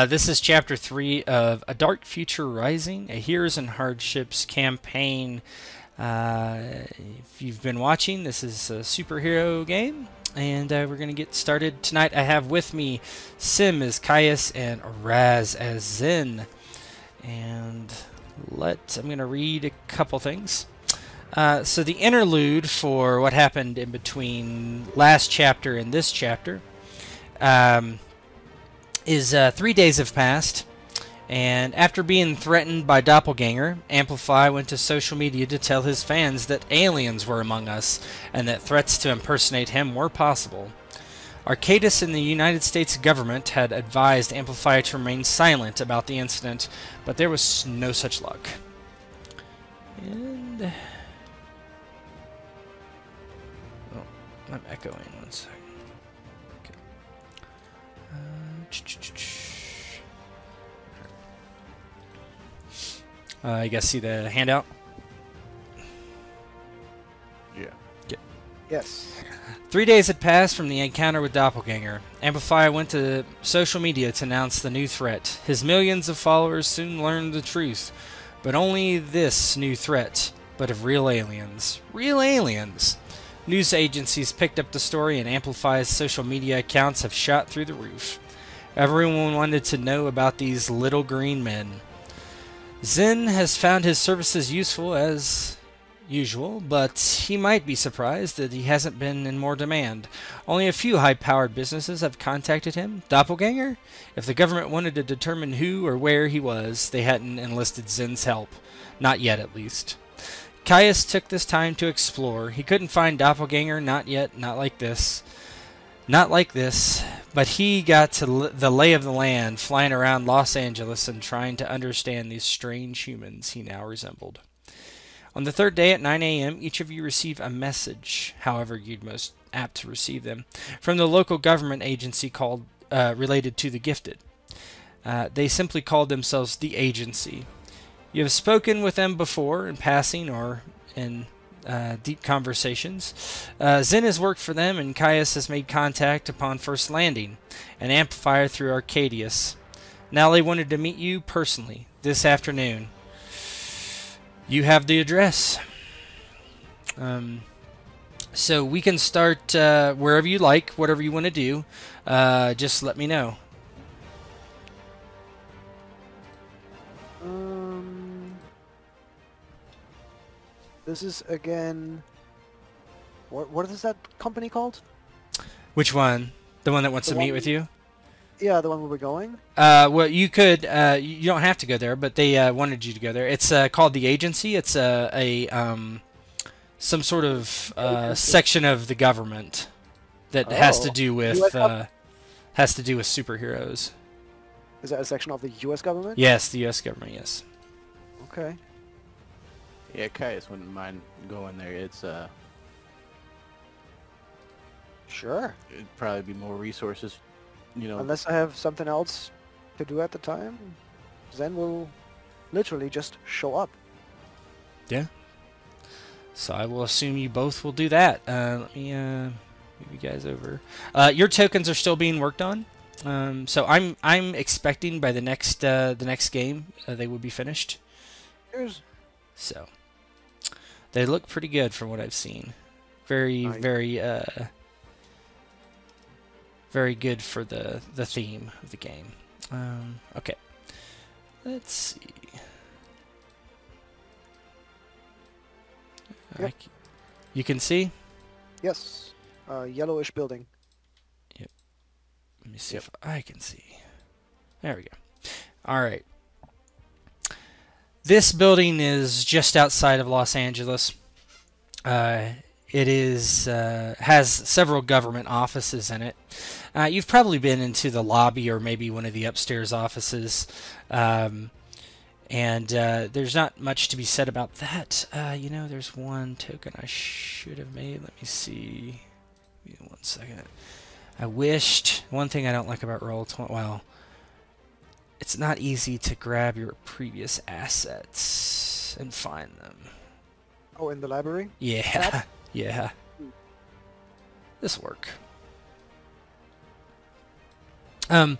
Uh, this is chapter three of A Dark Future Rising, a Heroes and Hardships campaign. Uh, if you've been watching, this is a superhero game, and uh, we're going to get started tonight. I have with me Sim as Caius and Raz as Zen. And let I'm going to read a couple things. Uh, so the interlude for what happened in between last chapter and this chapter um, is uh, three days have passed, and after being threatened by Doppelganger, Amplify went to social media to tell his fans that aliens were among us and that threats to impersonate him were possible. Arcadis and the United States government had advised Amplify to remain silent about the incident, but there was no such luck. And Oh, I'm echoing. Uh, you guys see the handout? Yeah. Yes. Three days had passed from the encounter with Doppelganger. Amplify went to social media to announce the new threat. His millions of followers soon learned the truth, but only this new threat, but of real aliens. Real aliens! News agencies picked up the story, and Amplify's social media accounts have shot through the roof. Everyone wanted to know about these little green men. Zen has found his services useful as usual, but he might be surprised that he hasn't been in more demand. Only a few high powered businesses have contacted him. Doppelganger? If the government wanted to determine who or where he was, they hadn't enlisted Zen's help. Not yet, at least. Caius took this time to explore. He couldn't find Doppelganger, not yet, not like this. Not like this, but he got to the lay of the land, flying around Los Angeles and trying to understand these strange humans he now resembled. On the third day at 9 a.m., each of you receive a message, however you'd most apt to receive them, from the local government agency called uh, related to the gifted. Uh, they simply called themselves the agency. You have spoken with them before in passing or in uh, deep conversations. Uh, Zen has worked for them, and Caius has made contact upon first landing, an amplifier through Arcadius. Now they wanted to meet you personally this afternoon. You have the address. Um, so we can start uh, wherever you like, whatever you want to do. Uh, just let me know. This is again. What what is that company called? Which one? The one that wants The to meet with you? Yeah, the one where we're going. Uh, well, you could. Uh, you don't have to go there, but they uh, wanted you to go there. It's uh, called the agency. It's a a um, some sort of uh, section of the government that has to Oh. do with uh, has to do with superheroes. Is that a section of the U.S. government? Yes, the U.S. government. Yes. Okay. Yeah, Caius wouldn't mind going there. It's uh, Sure. it'd probably be more resources. You know, Unless I have something else to do at the time, Zen will literally just show up. Yeah. So I will assume you both will do that. Uh, let me uh, move you guys over. Uh, your tokens are still being worked on. Um, so I'm I'm expecting by the next uh, the next game uh, they would be finished. Here's So they look pretty good from what I've seen. Very Nice. very uh very good for the the theme of the game. Um, okay. Let's see. Yep. you can see. yes, uh, yellowish building. Yep. Let me see if I can see. There we go. All right. This building is just outside of Los Angeles. Uh, it is uh, has several government offices in it. Uh, you've probably been into the lobby or maybe one of the upstairs offices, um, and uh, there's not much to be said about that. Uh, you know, there's one token I should have made. Let me see. Give me one second. I wished one thing I don't like about roll twenty. Well, it's not easy to grab your previous assets and find them. Oh, in the library. Yeah, Tab? yeah. This work. Um,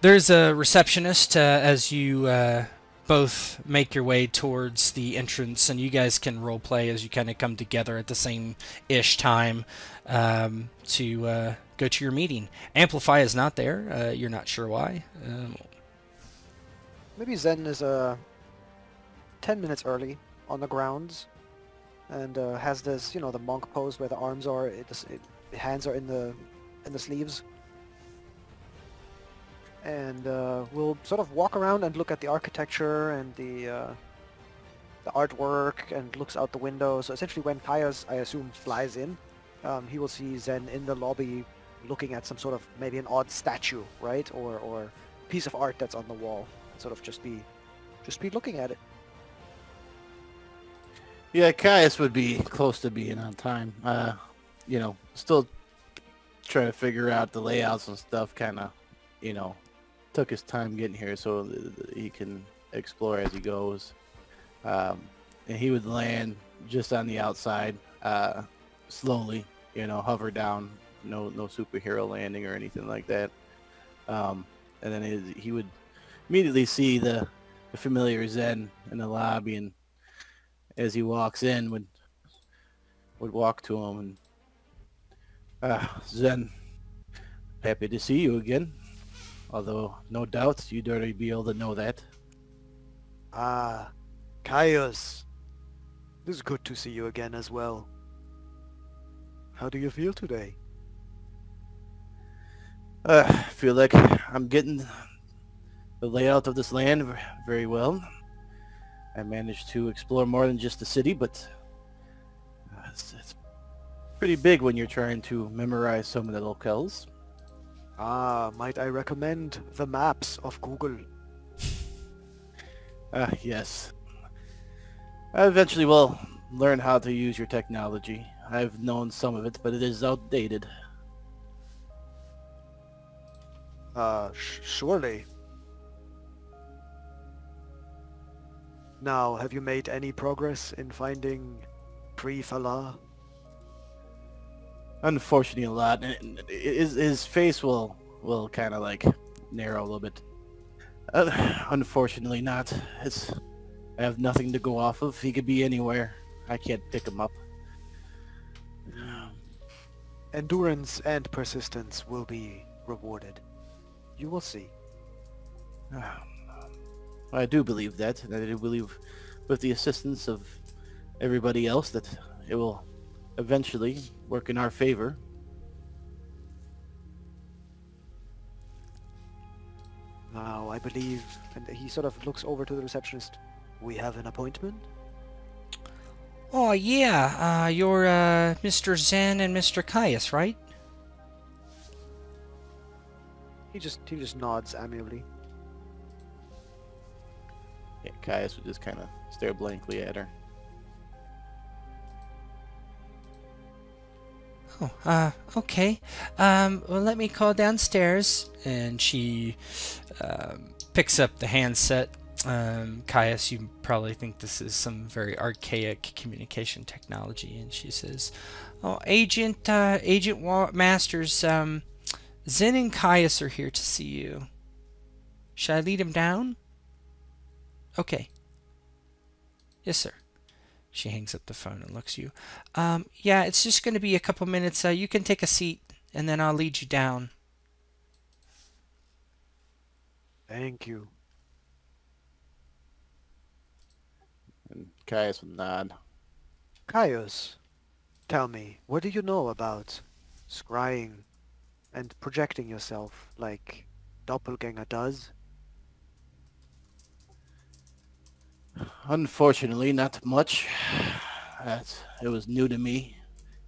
there's a receptionist uh, as you uh, both make your way towards the entrance, and you guys can role play as you kind of come together at the same ish time um, to uh, go to your meeting. Amplify is not there. Uh, you're not sure why. Um, Maybe Zen is uh, 10 minutes early on the grounds and uh, has this, you know, the monk pose where the arms are, it, it, the hands are in the in the sleeves. And uh, we'll sort of walk around and look at the architecture and the uh, the artwork and looks out the window. So essentially when Caius, I assume, flies in, um, he will see Zen in the lobby looking at some sort of maybe an odd statue, right? Or, or piece of art that's on the wall. Sort of just be just be looking at it. Yeah, Caius would be close to being on time. Uh, you know, still trying to figure out the layouts and stuff. Kind of, you know, took his time getting here so he can explore as he goes. Um, and he would land just on the outside, uh, slowly. You know, hover down. No, no superhero landing or anything like that. Um, and then he, he would immediately see the, the familiar Zen in the lobby and as he walks in would would walk to him and ah Zen happy to see you again although no doubt you'd already be able to know that Ah, Caius. It is good to see you again as well. How do you feel today? uh, I feel like I'm getting the layout of this land very well I managed to explore more than just the city but uh, it's, it's pretty big when you're trying to memorize some of the locales Ah, might I recommend the maps of Google? Ah, yes. I eventually will learn how to use your technology. I've known some of it, but it is outdated. Uh, sh- surely. Now, have you made any progress in finding Krifala? Unfortunately, a lot. His, his face will will kind of like narrow a little bit. Uh, unfortunately, not. It's I have nothing to go off of. He could be anywhere. I can't pick him up. Endurance and persistence will be rewarded. You will see. I do believe that, and I do believe, with the assistance of everybody else, that it will eventually work in our favor. Now, I believe, and he sort of looks over to the receptionist. We have an appointment? oh yeah, uh, you're uh, Mr. Zen and Mr. Caius, right? He just he just nods amiably. Yeah, Caius would just kind of stare blankly at her. Oh, uh, okay. Um, well, let me call downstairs. And she um, picks up the handset. Um, Caius, you probably think this is some very archaic communication technology. And she says, "Oh, Agent, uh, Agent Wa- Masters, um, Zen and Caius are here to see you. Should I lead him down? Okay. Yes, sir." She hangs up the phone and looks at you. Um, yeah, it's just going to be a couple minutes. Uh, you can take a seat, and then I'll lead you down. Thank you. And Caius would nod. Caius, tell me, what do you know about scrying and projecting yourself like Doppelganger does? Unfortunately, not much. That it was new to me.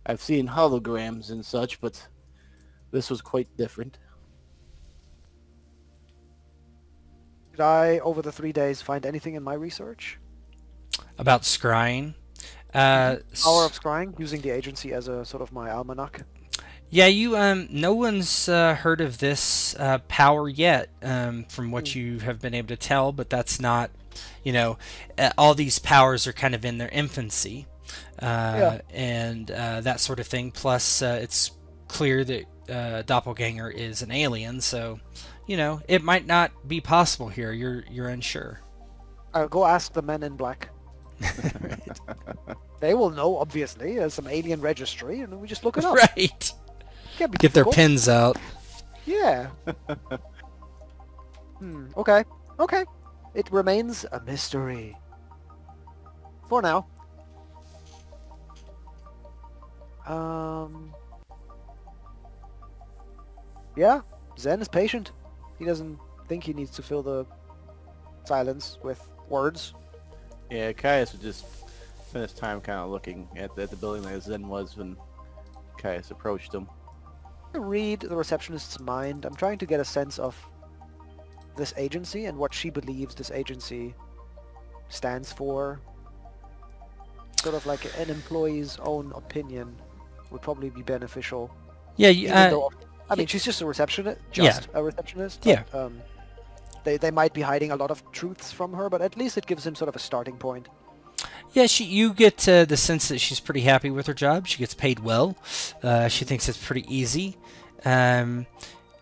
I've seen holograms and such, but this was quite different. Did I, over the three days, find anything in my research? About scrying. Uh, Power of scrying, using the agency as a sort of my almanac. Yeah, you um no one's uh, heard of this uh, power yet um, from what Hmm. you have been able to tell, but that's not, you know, uh, all these powers are kind of in their infancy, uh, Yeah. and uh, that sort of thing. Plus, uh, it's clear that uh, doppelganger is an alien. So, you know, it might not be possible here. You're you're unsure. Uh, go ask the men in black. They will know, obviously. There's some alien registry, and we just look it up. right. Get their pins out. Yeah. hmm. Okay. Okay. It remains a mystery. For now. Um. Yeah. Zen is patient. He doesn't think he needs to fill the silence with words. Yeah, Caius would just spend his time kind of looking at, at the building that Zen was when Caius approached him. I read the receptionist's mind. I'm trying to get a sense of this agency and what she believes this agency stands for. Sort of like an employee's own opinion would probably be beneficial. Yeah. Uh, though, I mean, she's just a receptionist. Yeah. Just a receptionist. Yeah. Um, they they might be hiding a lot of truths from her, but at least it gives him sort of a starting point. Yeah, she. You get uh, the sense that she's pretty happy with her job. She gets paid well. Uh, she thinks it's pretty easy. Um,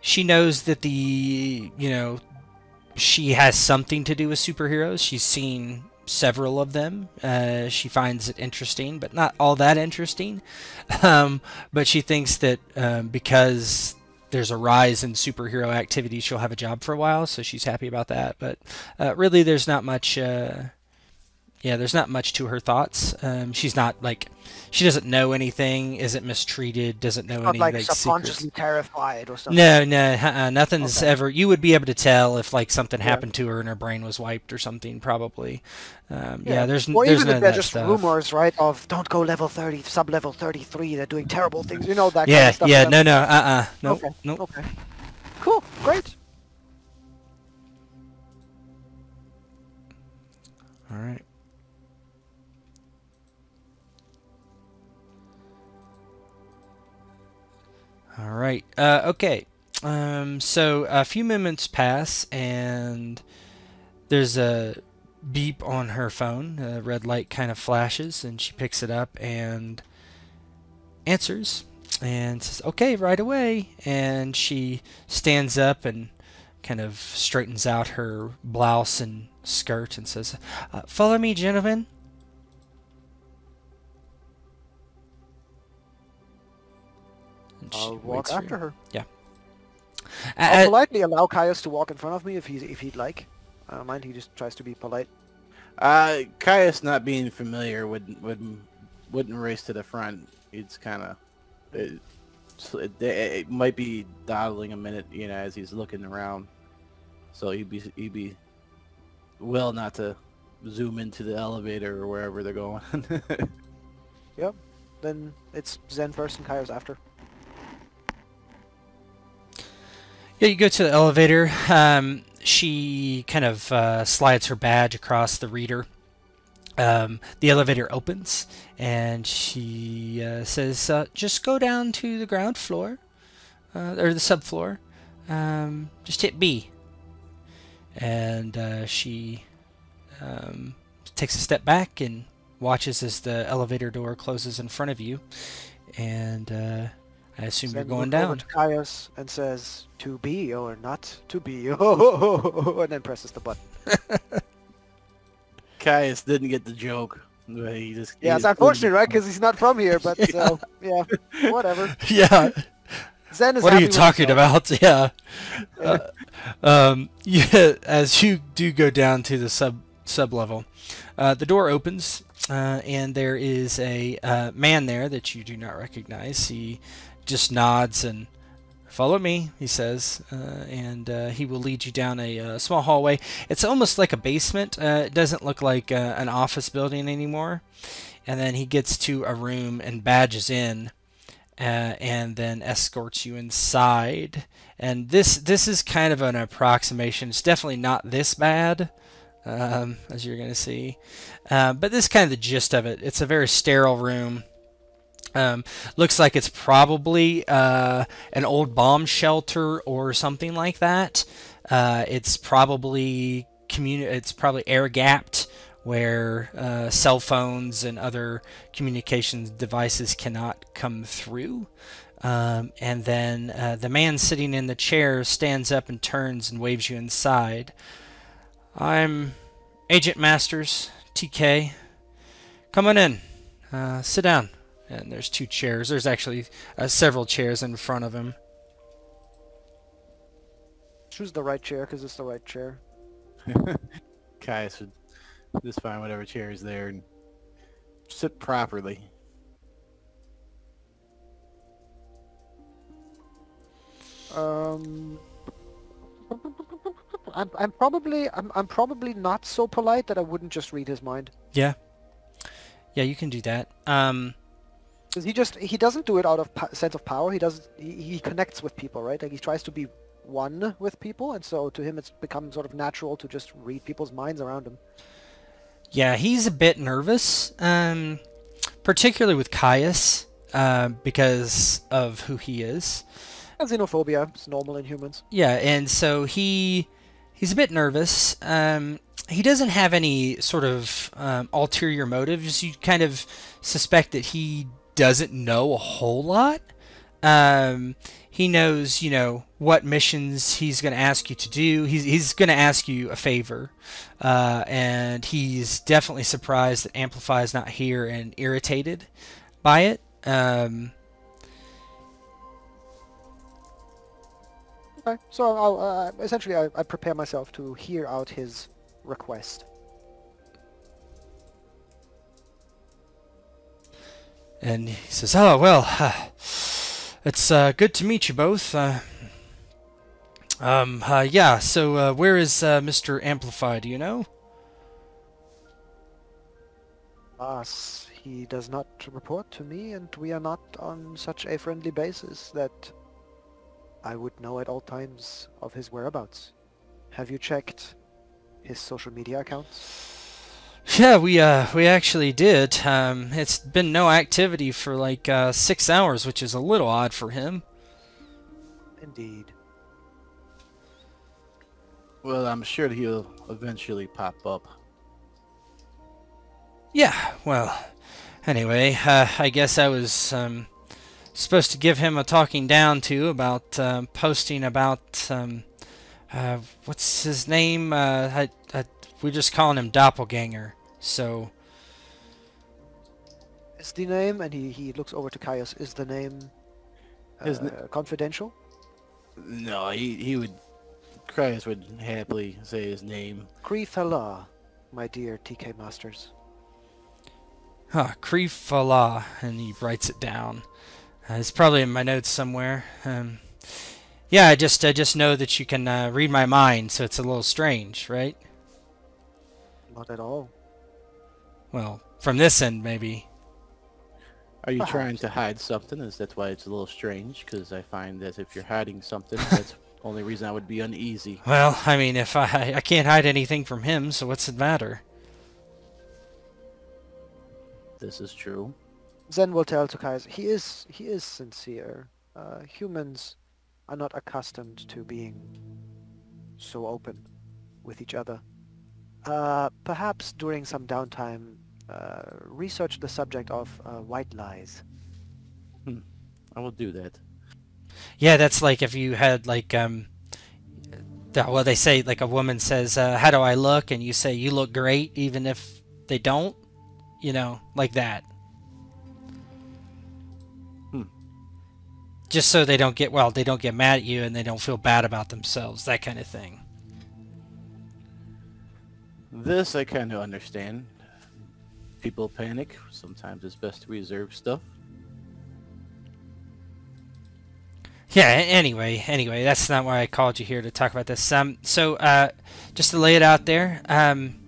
she knows that the you know she has something to do with superheroes. She's seen several of them. Uh, she finds it interesting, but not all that interesting. Um, but she thinks that um, because there's a rise in superhero activity, she'll have a job for a while. So she's happy about that. But uh, really, there's not much. Uh, yeah, there's not much to her thoughts. Um, she's not like she doesn't know anything, isn't mistreated, doesn't know Not any like like subconsciously secrets. terrified or something. No, no, uh-uh, nothing's Okay. ever. You would be able to tell if like something Yeah. happened to her and her brain was wiped or something, probably. Um, yeah. there's n- or there's even none if of they're that just stuff. rumors, right? Of don't go level thirty, sub level thirty three. They're doing terrible things. You know that. kind Yeah, of stuff. yeah, no, no, uh, uh, nope, Okay. nope. Okay. Cool. Great. All right. All right. Uh, okay. Um, so a few moments pass, and there's a beep on her phone. A red light kind of flashes, and she picks it up and answers and says, "Okay, right away." And she stands up and kind of straightens out her blouse and skirt and says, uh, "Follow me, gentlemen." And she I'll walk waits for after you. her. A- I'll a- politely allow Caius to walk in front of me if he if he'd like. I don't mind. He just tries to be polite. Uh, Caius not being familiar wouldn't would wouldn't race to the front. It's kind of it, it, it might be dawdling a minute, you know, as he's looking around. So he'd be he'd be well not to zoom into the elevator or wherever they're going. Yep. Then it's Zen first and Caius after. Yeah, you go to the elevator. Um, she kind of uh, slides her badge across the reader. Um, the elevator opens, and she uh, says, uh, "Just go down to the ground floor, uh, or the subfloor. Um, just hit B." And uh, she um, takes a step back and watches as the elevator door closes in front of you. And uh, I assume Zen you're going down. to Caius and says, "To be or not to be," and then presses the button. Caius didn't get the joke. He just he Yeah, it's unfortunate, couldn't- right? Because he's not from here. But so yeah, whatever. yeah. Zen is what are you talking about? Yeah. Uh, um, yeah. As you do go down to the sub sub level, uh, the door opens, uh, and there is a uh, man there that you do not recognize. He just nods and follow me, he says, uh, and uh, he will lead you down a uh, small hallway. It's almost like a basement. Uh, it doesn't look like uh, an office building anymore. And then he gets to a room and badges in and then escorts you inside. And this this is kind of an approximation. It's definitely not this bad, um, as you're going to see, but this is kind of the gist of it. It's a very sterile room. Um, looks like it's probably uh, an old bomb shelter or something like that. Uh, it's probably communi- It's probably air gapped where uh, cell phones and other communications devices cannot come through. Um, and then uh, the man sitting in the chair stands up and turns and waves you inside. I'm Agent Masters, TK. Come on in. Uh, sit down. And there's two chairs. There's actually uh, several chairs in front of him. Choose the right chair because it's the right chair. Caius would just find whatever chair is there and sit properly. Um, I'm, I'm probably I'm, I'm probably not so polite that I wouldn't just read his mind. Yeah. Yeah, you can do that. Um, Because he just he doesn't do it out of sense of power. He does he, he connects with people, right? Like he tries to be one with people, and so to him it's become sort of natural to just read people's minds around him. yeah, he's a bit nervous, um, particularly with Caius, uh, because of who he is. And xenophobia is normal in humans. Yeah, and so he he's a bit nervous. Um, he doesn't have any sort of um, ulterior motives. You kind of suspect that he doesn't know a whole lot. Um, he knows, you know, what missions he's going to ask you to do. He's, he's going to ask you a favor. Uh, and he's definitely surprised that Amplify is not here and irritated by it. Um, Okay, so I'll uh, essentially I, I prepare myself to hear out his request. And he says, "Oh well, uh, it's uh, good to meet you both. Uh, um, uh, yeah. So uh, where is uh, Mr. Amplify? Do you know?" Alas, he does not report to me, and we are not on such a friendly basis that I would know at all times of his whereabouts. Have you checked his social media accounts? Yeah, we uh we actually did. Um, it's been no activity for like uh, six hours, which is a little odd for him. Indeed. Well, I'm sure he'll eventually pop up. Yeah. Well, anyway, uh, I guess I was um, supposed to give him a talking down to about um, posting about um, uh, what's his name? Uh, I, I, we're just calling him Doppelganger. So Is the name, and he, he looks over to Caius, is the name uh, His n- confidential? No, he he would. Caius would happily say his name. Krifala, my dear TK Masters. Huh, Krifala, and he writes it down. Uh, it's probably in my notes somewhere. Um, yeah, I just I just know that you can uh, read my mind, so it's a little strange, right? Not at all. Well, from this end, maybe. Are you Perhaps. trying to hide something? Is that's why it's a little strange? Because I find that if you're hiding something, that's the only reason I would be uneasy. Well, I mean, if I I can't hide anything from him, so what's the matter? This is true. Zen will tell to Caius, he is he is sincere. Uh, humans are not accustomed to being so open with each other. Uh, perhaps during some downtime, uh, research the subject of uh, white lies. I will do that. Yeah, that's like if you had like um, that, well, they say like a woman says, uh, "How do I look?" and you say, "You look great," even if they don't. You know, like that. Hmm. Just so they don't get well, they don't get mad at you and they don't feel bad about themselves, that kind of thing. This I kind of understand. People panic. Sometimes it's best to reserve stuff. Yeah. Anyway, anyway, that's not why I called you here to talk about this. Um, so uh, just to lay it out there, um,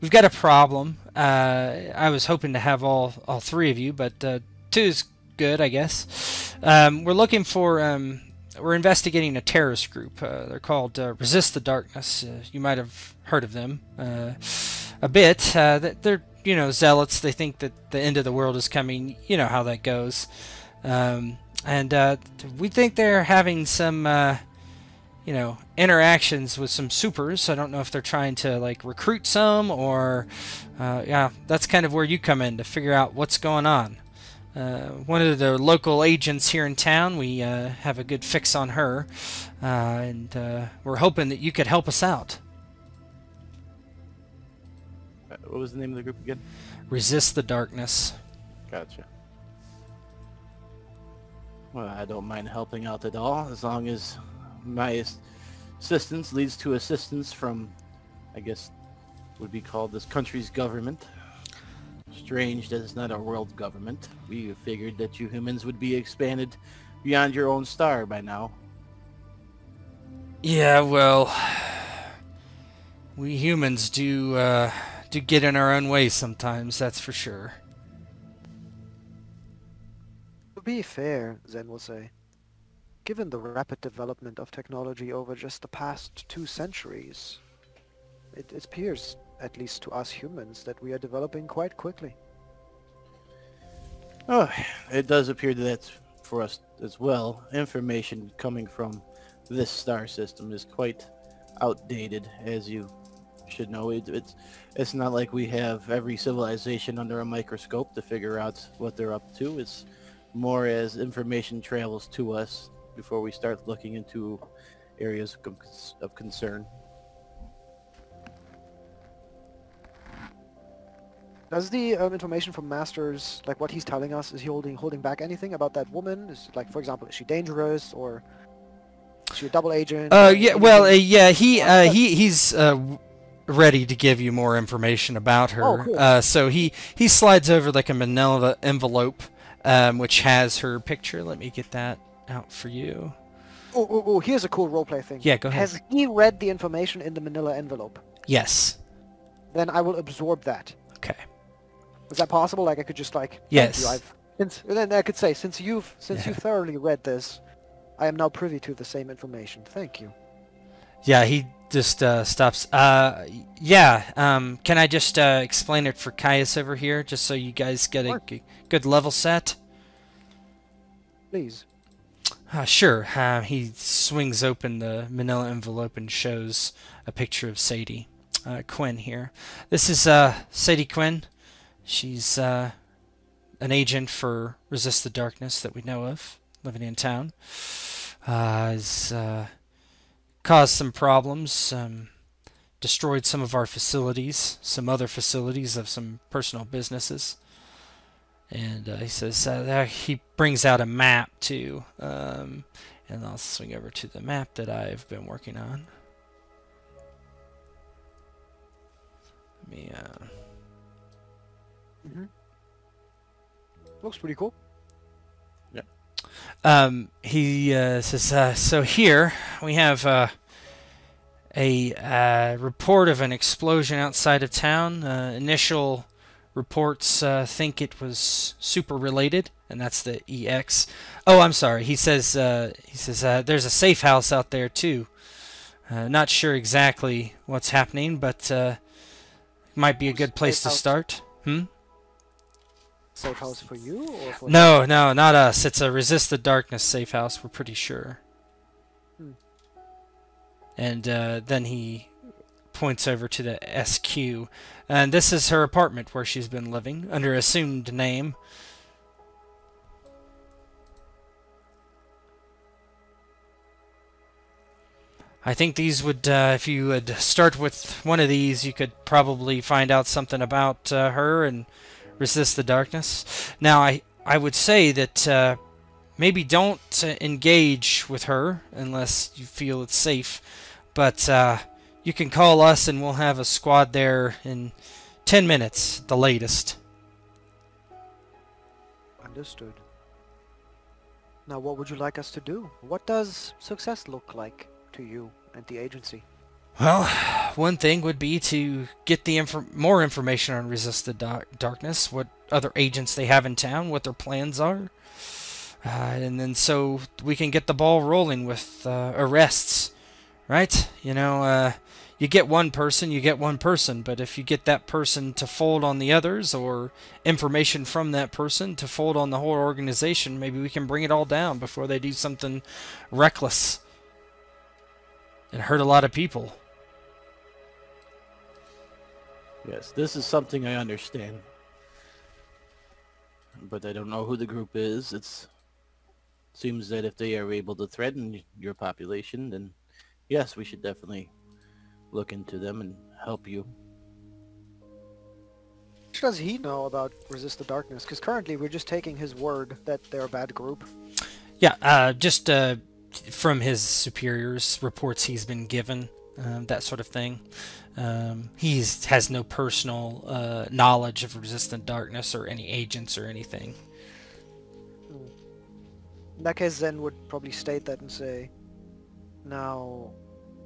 we've got a problem. Uh, I was hoping to have all all three of you, but uh, two is good, I guess. Um, we're looking for. Um, we're investigating a terrorist group. Uh, they're called uh, Resist the Darkness. Uh, you might have heard of them a bit. They're you know zealots. They think that the end of the world is coming. You know how that goes. Um, and we think they're having some, you know, interactions with some supers. I don't know if they're trying to like recruit some or, uh, yeah, that's kind of where you come in to figure out what's going on. Uh, one of the local agents here in town. We uh, have a good fix on her, uh, and uh, we're hoping that you could help us out. Uh, What was the name of the group again? Resist the darkness. Gotcha. Well, I don't mind helping out at all, as long as my assistance leads to assistance from, I guess, would be called this country's government. Strange that it's not a world government. We figured that you humans would be expanded beyond your own star by now. Yeah, well, we humans do uh, do get in our own way sometimes. That's for sure. To be fair, Zen will say, given the rapid development of technology over just the past two centuries, it, it appears, at least to us humans, that we are developing quite quickly. Oh, it does appear that for us as well. Information coming from this star system is quite outdated, as you should know. It, it's it's not like we have every civilization under a microscope to figure out what they're up to. It's more as information travels to us before we start looking into areas of, con- of concern. Does the um, information from Masters, like what he's telling us, is he holding holding back anything about that woman? Is like, for example, is she dangerous or is she a double agent? Uh, yeah, well, uh, yeah, he uh, he he's uh, ready to give you more information about her. Oh, cool. Uh, so he he slides over like a Manila envelope, um, which has her picture. Let me get that out for you. Oh, oh, oh, here's a cool roleplay thing. Yeah, go ahead. Has he read the information in the manila envelope? Yes. Then I will absorb that. Okay. Is that possible? Like I could just like Yes. I've since then I could say since you've since you thoroughly read this, I am now privy to the same information. Thank you. Yeah, he just uh, stops. Uh, yeah. Um, can I just uh, explain it for Caius over here, just so you guys get a good level set? Please. Uh, sure. Uh, he swings open the manila envelope and shows a picture of Sadie uh, Quinn here. This is uh, Sadie Quinn. She's uh, an agent for Resist the Darkness that we know of, living in town. Uh, has uh, caused some problems, um, destroyed some of our facilities, some other facilities of some personal businesses. And uh, he says uh, he brings out a map too, um, and I'll swing over to the map that I've been working on. Let me. Uh, hmm Looks pretty cool. Um, he uh, says, uh, so here we have uh, a uh, report of an explosion outside of town. Uh, initial reports uh, think it was super related, and that's the EX. Oh, I'm sorry. He says uh, he says uh, there's a safe house out there too. Uh, not sure exactly what's happening, but uh, might be a good place to start. Hmm. Safe house for you or for No, no, not us. It's a resist the darkness safe house. We're pretty sure. Hmm. And uh, then he points over to the SQ, and this is her apartment where she's been living under assumed name. I think these would, uh, if you would start with one of these, you could probably find out something about uh, her and resist the darkness. Now, I I would say that uh, maybe don't uh, engage with her unless you feel it's safe. But uh, you can call us, and we'll have a squad there in ten minutes, the latest. Understood. Now, what would you like us to do? What does success look like to you and the agency? Well, one thing would be to get the more information on Resist the Darkness, what other agents they have in town, what their plans are, uh, and then so we can get the ball rolling with uh, arrests, right? You know, uh, you get one person, you get one person, but if you get that person to fold on the others, or information from that person to fold on the whole organization, maybe we can bring it all down before they do something reckless and hurt a lot of people. Yes, this is something I understand. but I don't know who the group is. It seems that if they are able to threaten your population, then yes, we should definitely look into them and help you. What does he know about Resist the Darkness? Because currently we're just taking his word that they're a bad group. Yeah, uh, just uh, from his superiors, reports he's been given, um, that sort of thing. Um, he has no personal uh, knowledge of Resist the Darkness or any agents or anything. In that case, Zen would probably state that and say, now,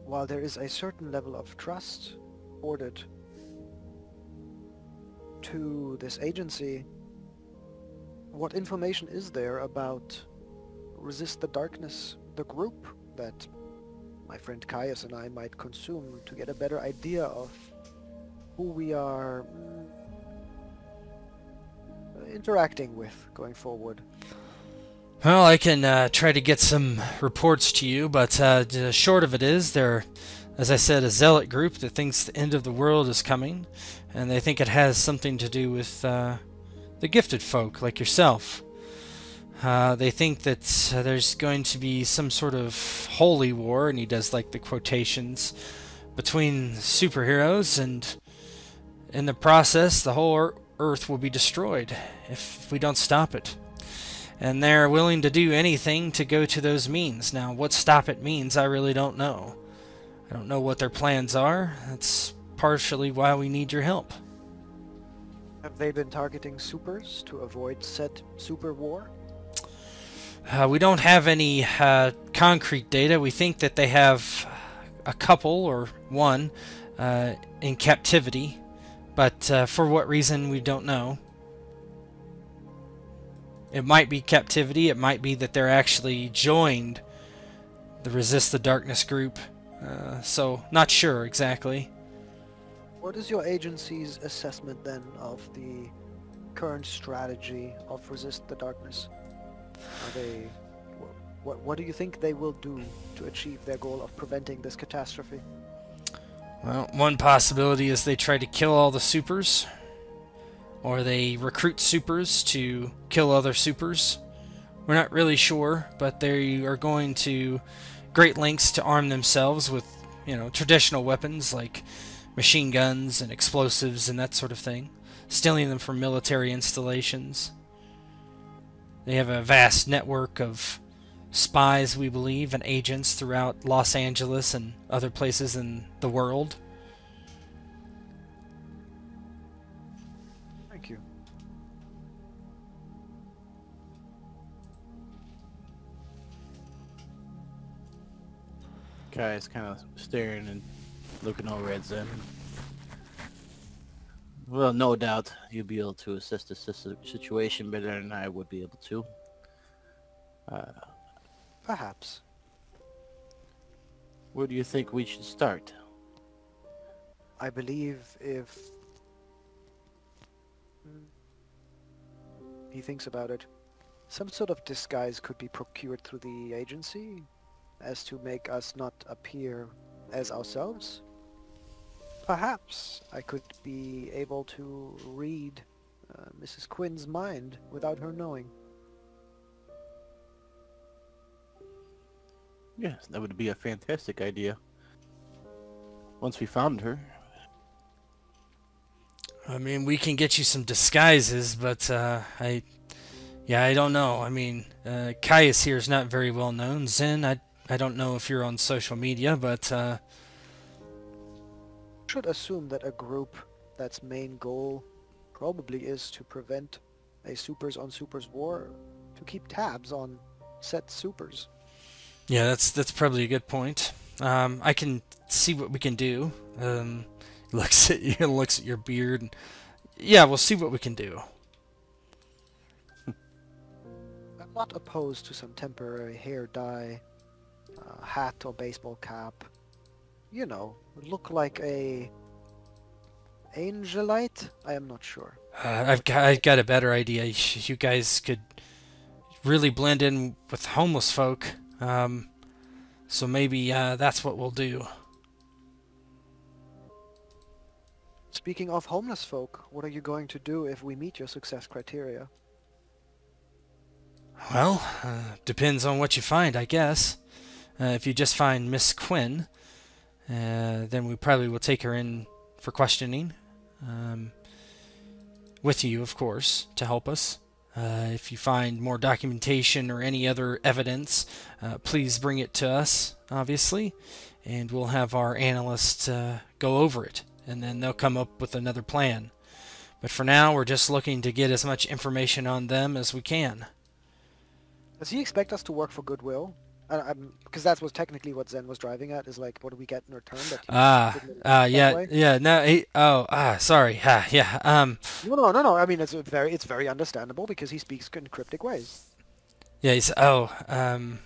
while there is a certain level of trust ordered to this agency, what information is there about Resist the Darkness, the group that my friend Caius and I might consume to get a better idea of who we are mm, interacting with going forward? Well, I can uh, try to get some reports to you, but uh, the short of it is they're, as I said, a zealot group that thinks the end of the world is coming, and they think it has something to do with uh, the gifted folk like yourself. Uh, they think that uh, there's going to be some sort of holy war, and he does like the quotations between superheroes, and in the process, the whole Earth will be destroyed if we don't stop it and they're willing to do anything to go to those means. Now, what stop it means, I really don't know. I don't know what their plans are. That's partially why we need your help. Have they been targeting supers to avoid said super war? Uh, we don't have any uh, concrete data. We think that they have a couple or one uh, in captivity, but uh, for what reason we don't know. It might be captivity. It might be that they're actually joined the Resist the Darkness group. Uh, so, not sure exactly. What is your agency's assessment then of the current strategy of Resist the Darkness? Are they... What, what do you think they will do to achieve their goal of preventing this catastrophe? Well, one possibility is they try to kill all the supers or they recruit supers to kill other supers. We're not really sure, but they are going to great lengths to arm themselves with, you know, traditional weapons like machine guns and explosives and that sort of thing, stealing them from military installations. They have a vast network of spies, we believe, and agents throughout Los Angeles and other places in the world. Caius kind of staring and looking over at Zen. Well, no doubt you'll be able to assist this situation better than I would be able to. Uh, Perhaps. Where do you think we should start? I believe if he thinks about it, some sort of disguise could be procured through the agency as to make us not appear as ourselves? Perhaps I could be able to read uh, Mrs. Quinn's mind without her knowing. Yes, that would be a fantastic idea. Once we found her. I mean, we can get you some disguises, but uh, I, yeah, I don't know. I mean, uh, Caius here is not very well known. Zen, I I don't know if you're on social media, but uh, should assume that a group that's main goal probably is to prevent a supers on supers war, to keep tabs on set supers. Yeah, that's that's probably a good point. Um, I can see what we can do. Um, looks at you, looks at your beard. And, yeah, we'll see what we can do. I'm not opposed to some temporary hair dye uh, hat or baseball cap. You know, look like a angelite. I am not sure. Uh, I've got I've got a better idea. You guys could really blend in with homeless folk. Um, so maybe uh, that's what we'll do. Speaking of homeless folk, what are you going to do if we meet your success criteria? Well, uh, depends on what you find, I guess. Uh, if you just find Miss Quinn, uh, then we probably will take her in for questioning. Um, with you, of course, to help us. Uh, if you find more documentation or any other evidence, uh, please bring it to us, obviously, and we'll have our analysts uh, go over it, and then they'll come up with another plan. But for now, we're just looking to get as much information on them as we can. Does he expect us to work for Goodwill? Because that's what technically what Zen was driving at is like, what do we get in return? Ah, didn't uh, yeah, way? yeah, no, he, oh, ah, sorry, ah, yeah, um, No, no, no, no. I mean, it's a very, it's very understandable because he speaks in cryptic ways. yeah, he's, oh, um,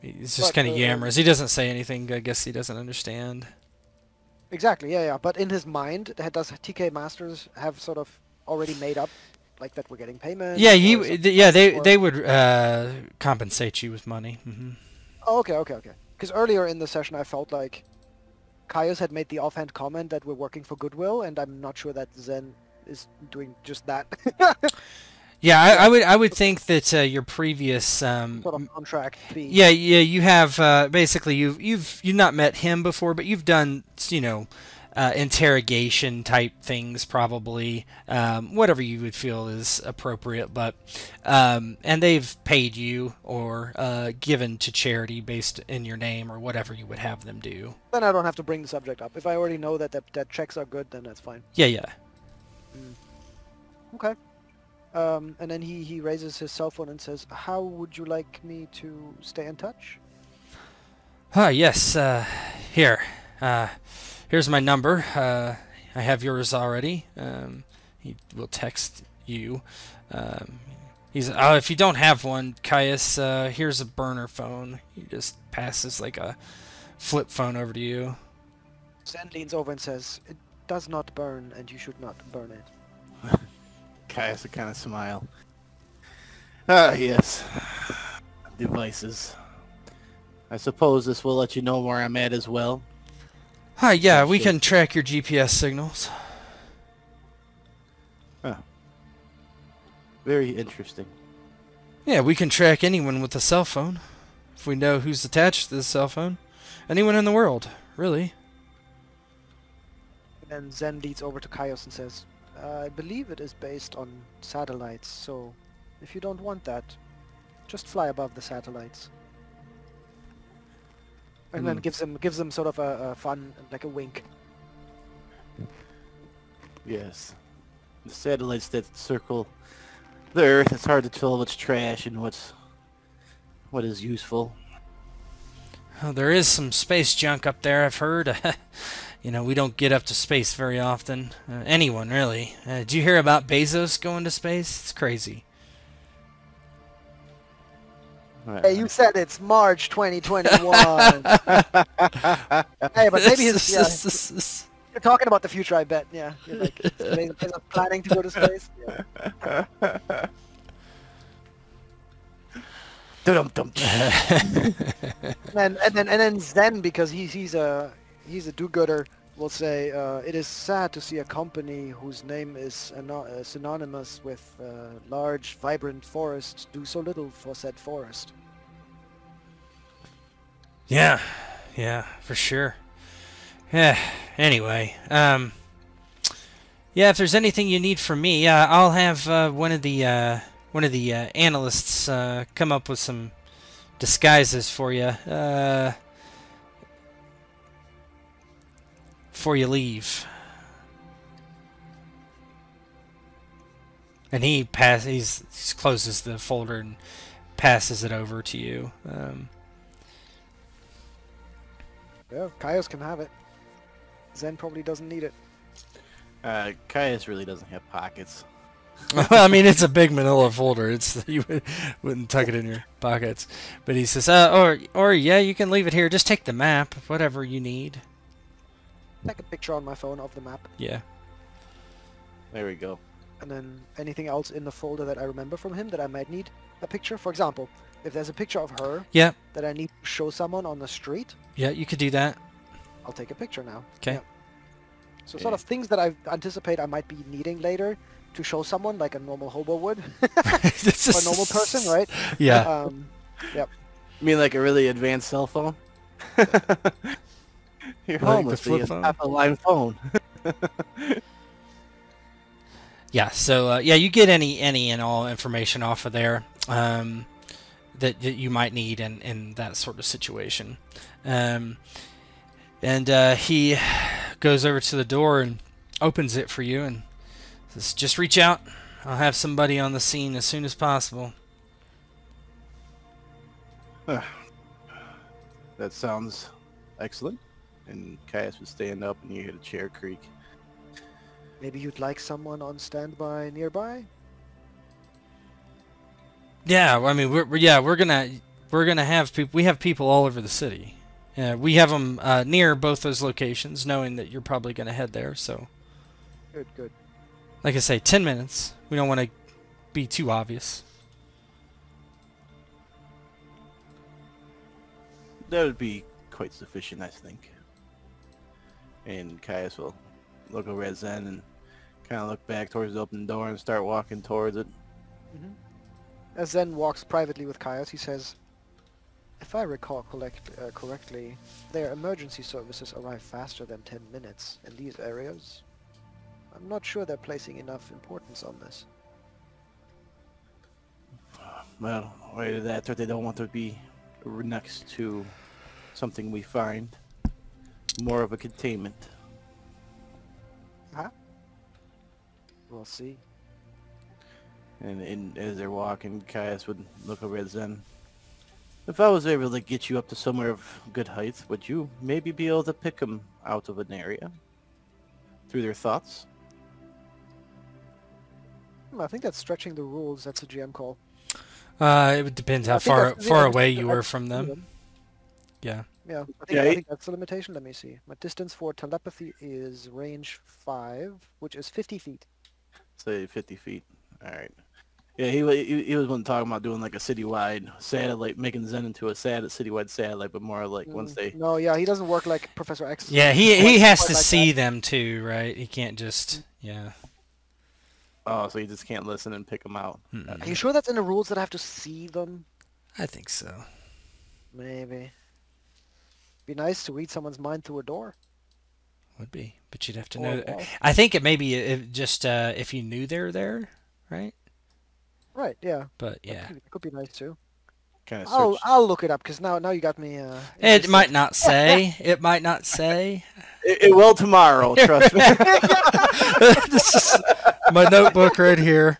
he's just kind of uh, yammers. He doesn't say anything. I guess he doesn't understand. Exactly. Yeah, yeah. But in his mind, does TK Masters have sort of already made up, like that we're getting payment? Yeah, you, yeah, they, they would uh, compensate you with money. hmm Oh, okay, okay, okay. Because earlier in the session, I felt like Caius had made the offhand comment that we're working for Goodwill, and I'm not sure that Zen is doing just that Yeah, I, I would, I would think that uh, your previous, um, sort of contract fee. Yeah, yeah, you have uh, basically you've you've you've not met him before, but you've done you know uh, interrogation type things probably, um, whatever you would feel is appropriate. But um, and they've paid you or uh, given to charity based in your name or whatever you would have them do. Then I don't have to bring the subject up. If I already know that that, that checks are good, then that's fine. Yeah, yeah. Okay. Um, and then he, he raises his cell phone and says, "How would you like me to stay in touch?" Ah, yes. Uh, here, uh, here's my number. Uh, I have yours already. Um, he will text you. Um, he's. Oh, if you don't have one, Caius, uh, here's a burner phone. He just passes like a flip phone over to you. Zen leans over and says, "It does not burn, and you should not burn it." Caius a kind of smile. Ah, yes. Devices. I suppose this will let you know where I'm at as well. Hi, yeah, we can track your GPS signals. Very interesting. Yeah, we can track anyone with a cell phone. If we know who's attached to the cell phone. Anyone in the world, really. And then Zen leads over to Caius and says, "I believe it is based on satellites, so if you don't want that, just fly above the satellites." And then Hmm. gives him gives him sort of a, a fun like a wink. Yes. The satellites that circle the Earth, it's hard to tell what's trash and what's what is useful. Oh, there is some space junk up there, I've heard. you know, we don't get up to space very often. Uh, anyone, really. Uh, did you hear about Bezos going to space? It's crazy. Hey, you said it's March 2021. hey, but maybe his yeah, you're talking about the future. I bet. Yeah, you're like is planning to go to space. Yeah. And and then and then Zen because he's he's a he's a do-gooder will say uh, it is sad to see a company whose name is uh, synonymous with uh, large vibrant forest do so little for said forest. Yeah, yeah, for sure. Yeah. Anyway, um, yeah. If there's anything you need from me, I'll have uh, one of the uh, one of the analysts come up with some disguises for you. Uh, before you leave. And he pass he's, he closes the folder and passes it over to you. Um, Yeah, Caius can have it. Zen probably doesn't need it. Uh, Caius really doesn't have pockets. I mean, it's a big manila folder. It's you would, wouldn't tuck it in your pockets. But he says, uh, or or yeah, you can leave it here. Just take the map, whatever you need. Take a picture on my phone of the map, Yeah. There we go. and then anything else in the folder that I remember from him that I might need a picture. For example, if there's a picture of her Yeah. that I need to show someone on the street, Yeah, you could do that. I'll take a picture now. 'Kay. Yeah. So sort of things that I anticipate I might be needing later, to show someone like a normal hobo would, a normal person, right? Yeah. Um, You mean like a really advanced cell phone? You're Like the homeless, but flip phone? a line phone. Yeah, so uh, yeah, you get any any and all information off of there um, that, that you might need in, in that sort of situation. Um, and uh, he goes over to the door and opens it for you and says, "Just reach out. I'll have somebody on the scene as soon as possible." That sounds excellent. And Caius would stand up and you hear the chair creak. maybe you'd like someone on standby nearby. Yeah, I mean, we're, we're yeah, we're gonna we're gonna have people. We have people all over the city. Uh, we have them uh, near both those locations, knowing that you're probably gonna head there. So, Good, good. like I say, ten minutes. We don't want to be too obvious. That would be quite sufficient, I think. And Caius will look over at Zen and kind of look back towards the open door and start walking towards it. As Zen walks privately with Caius, he says, If I recall collect, uh, correctly, their emergency services arrive faster than 10 minutes in these areas. I'm not sure they're placing enough importance on this. Well, either that or they don't want to be next to something we find. More of a containment. We'll see. And, and as they're walking, Caius would look over at Zen. If I was able to get you up to somewhere of good height, would you maybe be able to pick them out of an area? Through their thoughts? Hmm, I think that's stretching the rules. That's a GM call. Uh, it depends how far far away you that's were from them. Yeah. Yeah, I think, Yeah, I think that's the limitation. Let me see. My distance for telepathy is range 5, which is 50 feet. Say 50 feet. Alright. Yeah, he, wa- he, he was one talking about doing like a citywide satellite, making Zen into a sat- citywide satellite, but more like once Mm, they... No, yeah, he doesn't work like Professor X. Yeah, he Quite- he has to like see that. them too, right? He can't just yeah. Oh, so you just can't listen and pick them out. Mm-mm. Are you sure that's in the rules that I have to see them? I think so. Maybe. Be nice to read someone's mind through a door. Would be, but you'd have to Or know. a. I think it may be if just uh, if you knew they're there, right? Right, yeah. But that yeah, could, could be nice too. Kind of I'll. I'll look it up because now now you got me. Uh, it might not say. It might not say. It, it will tomorrow, trust me. this is my notebook right here.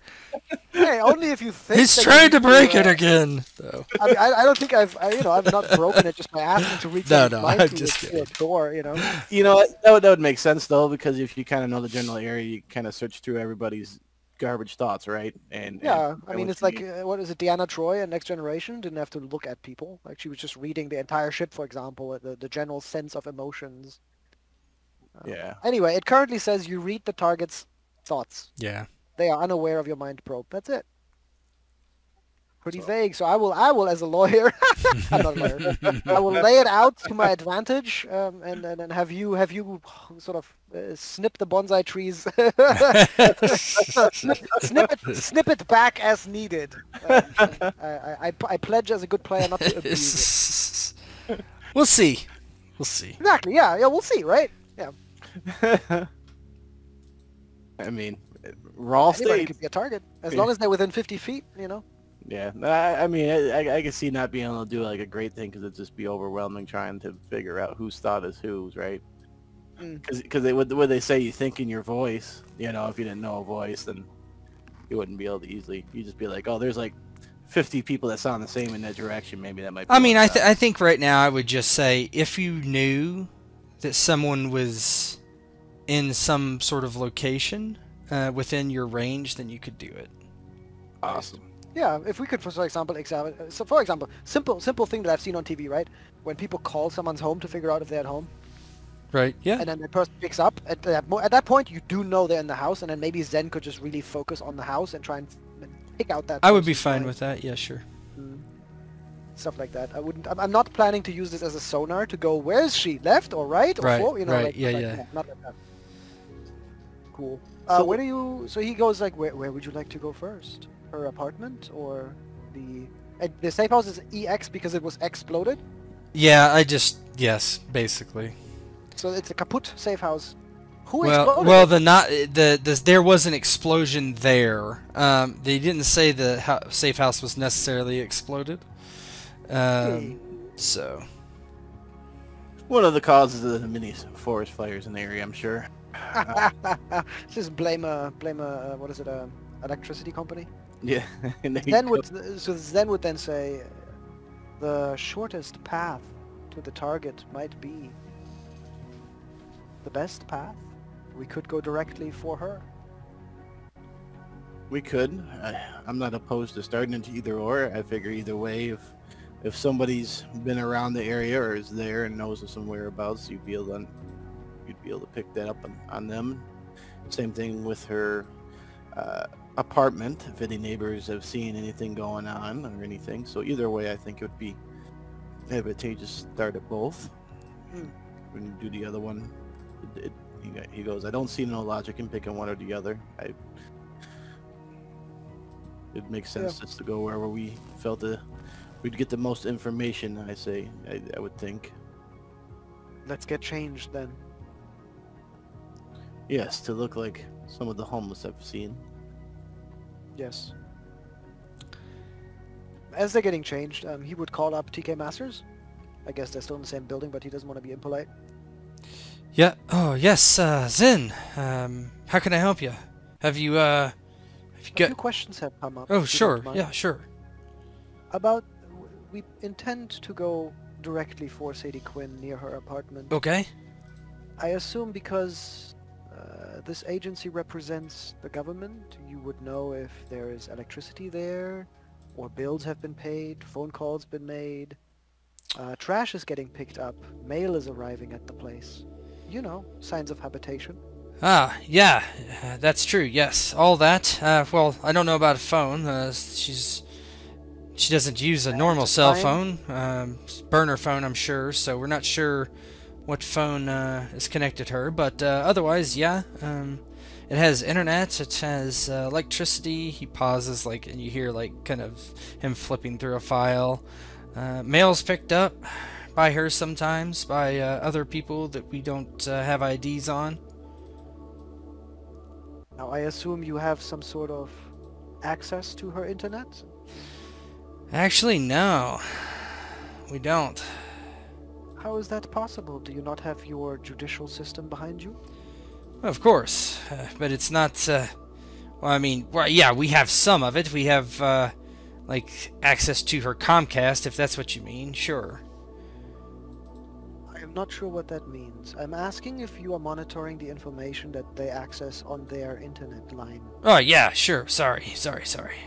Hey, only if you think. He's trying to break uh, it again, though. I, mean, I, I don't think I've I, you know I've not broken it just by asking to read No, someone's no, mind I'm through just a- through a door. You know. You know, that would, that would make sense though, because if you kind of know the general area, you kind of search through everybody's garbage thoughts, right? And Yeah, and I mean, it's like need. uh, what is it? Deanna Troi and Next Generation didn't have to look at people. Like she was just reading the entire ship, for example, the the general sense of emotions. Um, yeah. Anyway, it currently says you read the target's thoughts. Yeah. They are unaware of your mind probe. That's it. Pretty So- vague. So I will, I will, as a lawyer, I'm not a lawyer. I will lay it out to my advantage, um, and, and and have you have you sort of uh, snip the bonsai trees, snip, snip it snip it back as needed. Um, I, I, I, I pledge as a good player not to abuse it. we'll see. We'll see. Exactly. Yeah. Yeah. We'll see. Right. Yeah. I mean, raw Anybody state. could be a target as Yeah. long as they're within 50 feet. You know. Yeah, I, I mean, I, I- I can see not being able to do like a great thing because it'd just be overwhelming trying to figure out whose thought is whose, right? Mm. Because they would would they say you think in your voice, you know, if you didn't know a voice, then you wouldn't be able to easily. You'd just be like, oh, there's like 50 people that sound the same in that direction. Maybe that might. be I mean, I, th- I think right now I would just say if you knew that someone was in some sort of location uh, within your range, then you could do it. awesome. Yeah, if we could, for example, examine. uh, So, for example, simple, simple thing that I've seen on TV, right? When people call someone's home to figure out if they're at home, Right? Yeah. and then the person picks up at that at that point, you do know they're in the house, and then maybe Zen could just really focus on the house and try and pick out that. I would be fine mind. with that. Yeah, sure. Mm. Stuff like that. I wouldn't. I'm, I'm not planning to use this as a sonar to go. Where is she? Left or right or Right, forward? You know, right, like, yeah, like yeah. Not like that. Cool. Uh, So- where do you? So he goes like, where, where would you like to go first? Her apartment or the? Uh, the safe house is EX because it was exploded. Yeah, I just yes, basically. So it's a kaput safe house. Who Well, exploded? well, the not the, the there was an explosion there. Um, they didn't say the ho- safe house was necessarily exploded. Um, so One of the causes of the many forest fires in the area, I'm sure. Just blame a blame a uh, what is it a electricity company? Yeah. you Then would so Zen would then say the shortest path to the target might be the best path. We could go directly for her. We could. I, I'm not opposed to starting into either or. I figure either way, if if somebody's been around the area or is there and knows of some whereabouts, you'd be able to you'd be able to pick that up on, on them. Same thing with her uh, apartment. If any neighbors have seen anything going on or anything, so either way, I think it would be advantageous to start at both. Hmm. When you do the other one, it, it, he, goes, I don't see no logic in picking one or the other. I it makes sense just to go wherever we felt the we'd get the most information. I say, I, I would think. Let's get changed then. Yes, to look like some of the homeless I've seen. Yes. As they're getting changed, um, he would call up TK Masters. I guess they're still in the same building, but he doesn't want to be impolite. yeah. Oh yes, uh, Zen. Um, how can I help you? Have you uh, have you A got? few questions have come up. Oh sure. Yeah, sure. About, we intend to go directly for Sadie Quinn near her apartment. Okay. I assume because this agency represents the government, you would know if there is electricity there, or bills have been paid, phone calls been made, uh, trash is getting picked up, mail is arriving at the place. You know, signs of habitation. Ah, yeah, uh, that's true. Yes, all that. Uh, well, I don't know about a phone. Uh, she's she doesn't use a normal cell phone, um, burner phone, I'm sure. So we're not sure what phone uh, is connected to her. But uh, otherwise, yeah, um, it has internet. It has uh, electricity. He pauses, like, and you hear like kind of him flipping through a file. Uh, mail's picked up by her sometimes by uh, other people that we don't uh, have IDs on. Now, I assume you have some sort of access to her internet? Actually, no. We don't. How is that possible? Do you not have your judicial system behind you? Of course. Uh, but it's not, uh, well, I mean, well, yeah, we have some of it. We have, uh, like, access to her Comcast, if that's what you mean. Sure. I am not sure what that means. I'm asking if you are monitoring the information that they access on their internet line. Oh, yeah, sure. Sorry, sorry, sorry.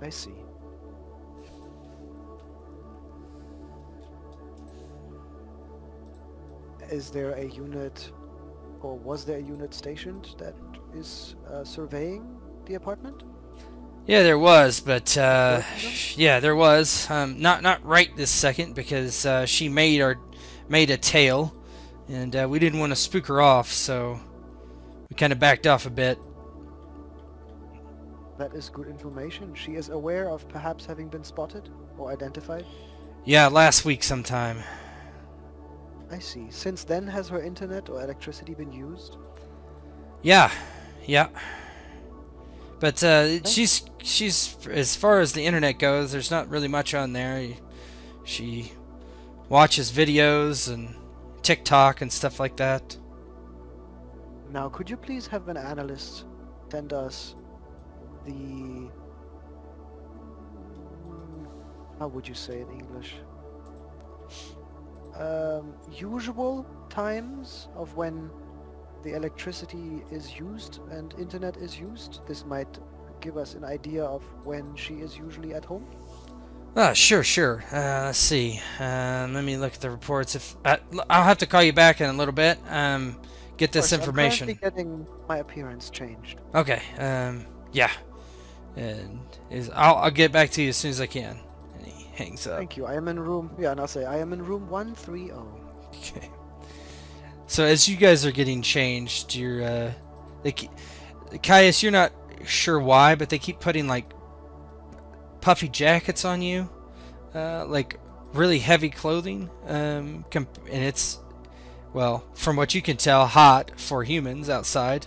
I see. Is there a unit, or was there a unit stationed that is uh, surveying the apartment? Yeah, there was, but, uh, Both of them? yeah, there was. Um, not, not right this second, because, uh, she made our, made a tail, and, uh, we didn't want to spook her off, so we kind of backed off a bit. That is good information. She is aware of perhaps having been spotted or identified. Yeah, last week sometime. I see. Since then, has her internet or electricity been used? Yeah, yeah. But uh, she's she's as far as the internet goes, there's not really much on there. She watches videos and TikTok and stuff like that. Now, could you please have an analyst send us the... How would you say in English? Um, usual times of when the electricity is used and internet is used. This might give us an idea of when she is usually at home. Ah, sure, sure. Uh, let's see. Um, let me look at the reports. If uh, I'll have to call you back in a little bit. Um, get this course, information. I'm getting my appearance changed. Okay. Um, yeah. And is I'll I'll get back to you as soon as I can. Hangs up. Thank you. I am in room. Yeah, and I'll say I am in room 130. Okay. So as you guys are getting changed, you're uh, they Caius, you're not sure why, but they keep putting like puffy jackets on you, uh, like really heavy clothing, um, comp- and it's well, from what you can tell, hot for humans outside,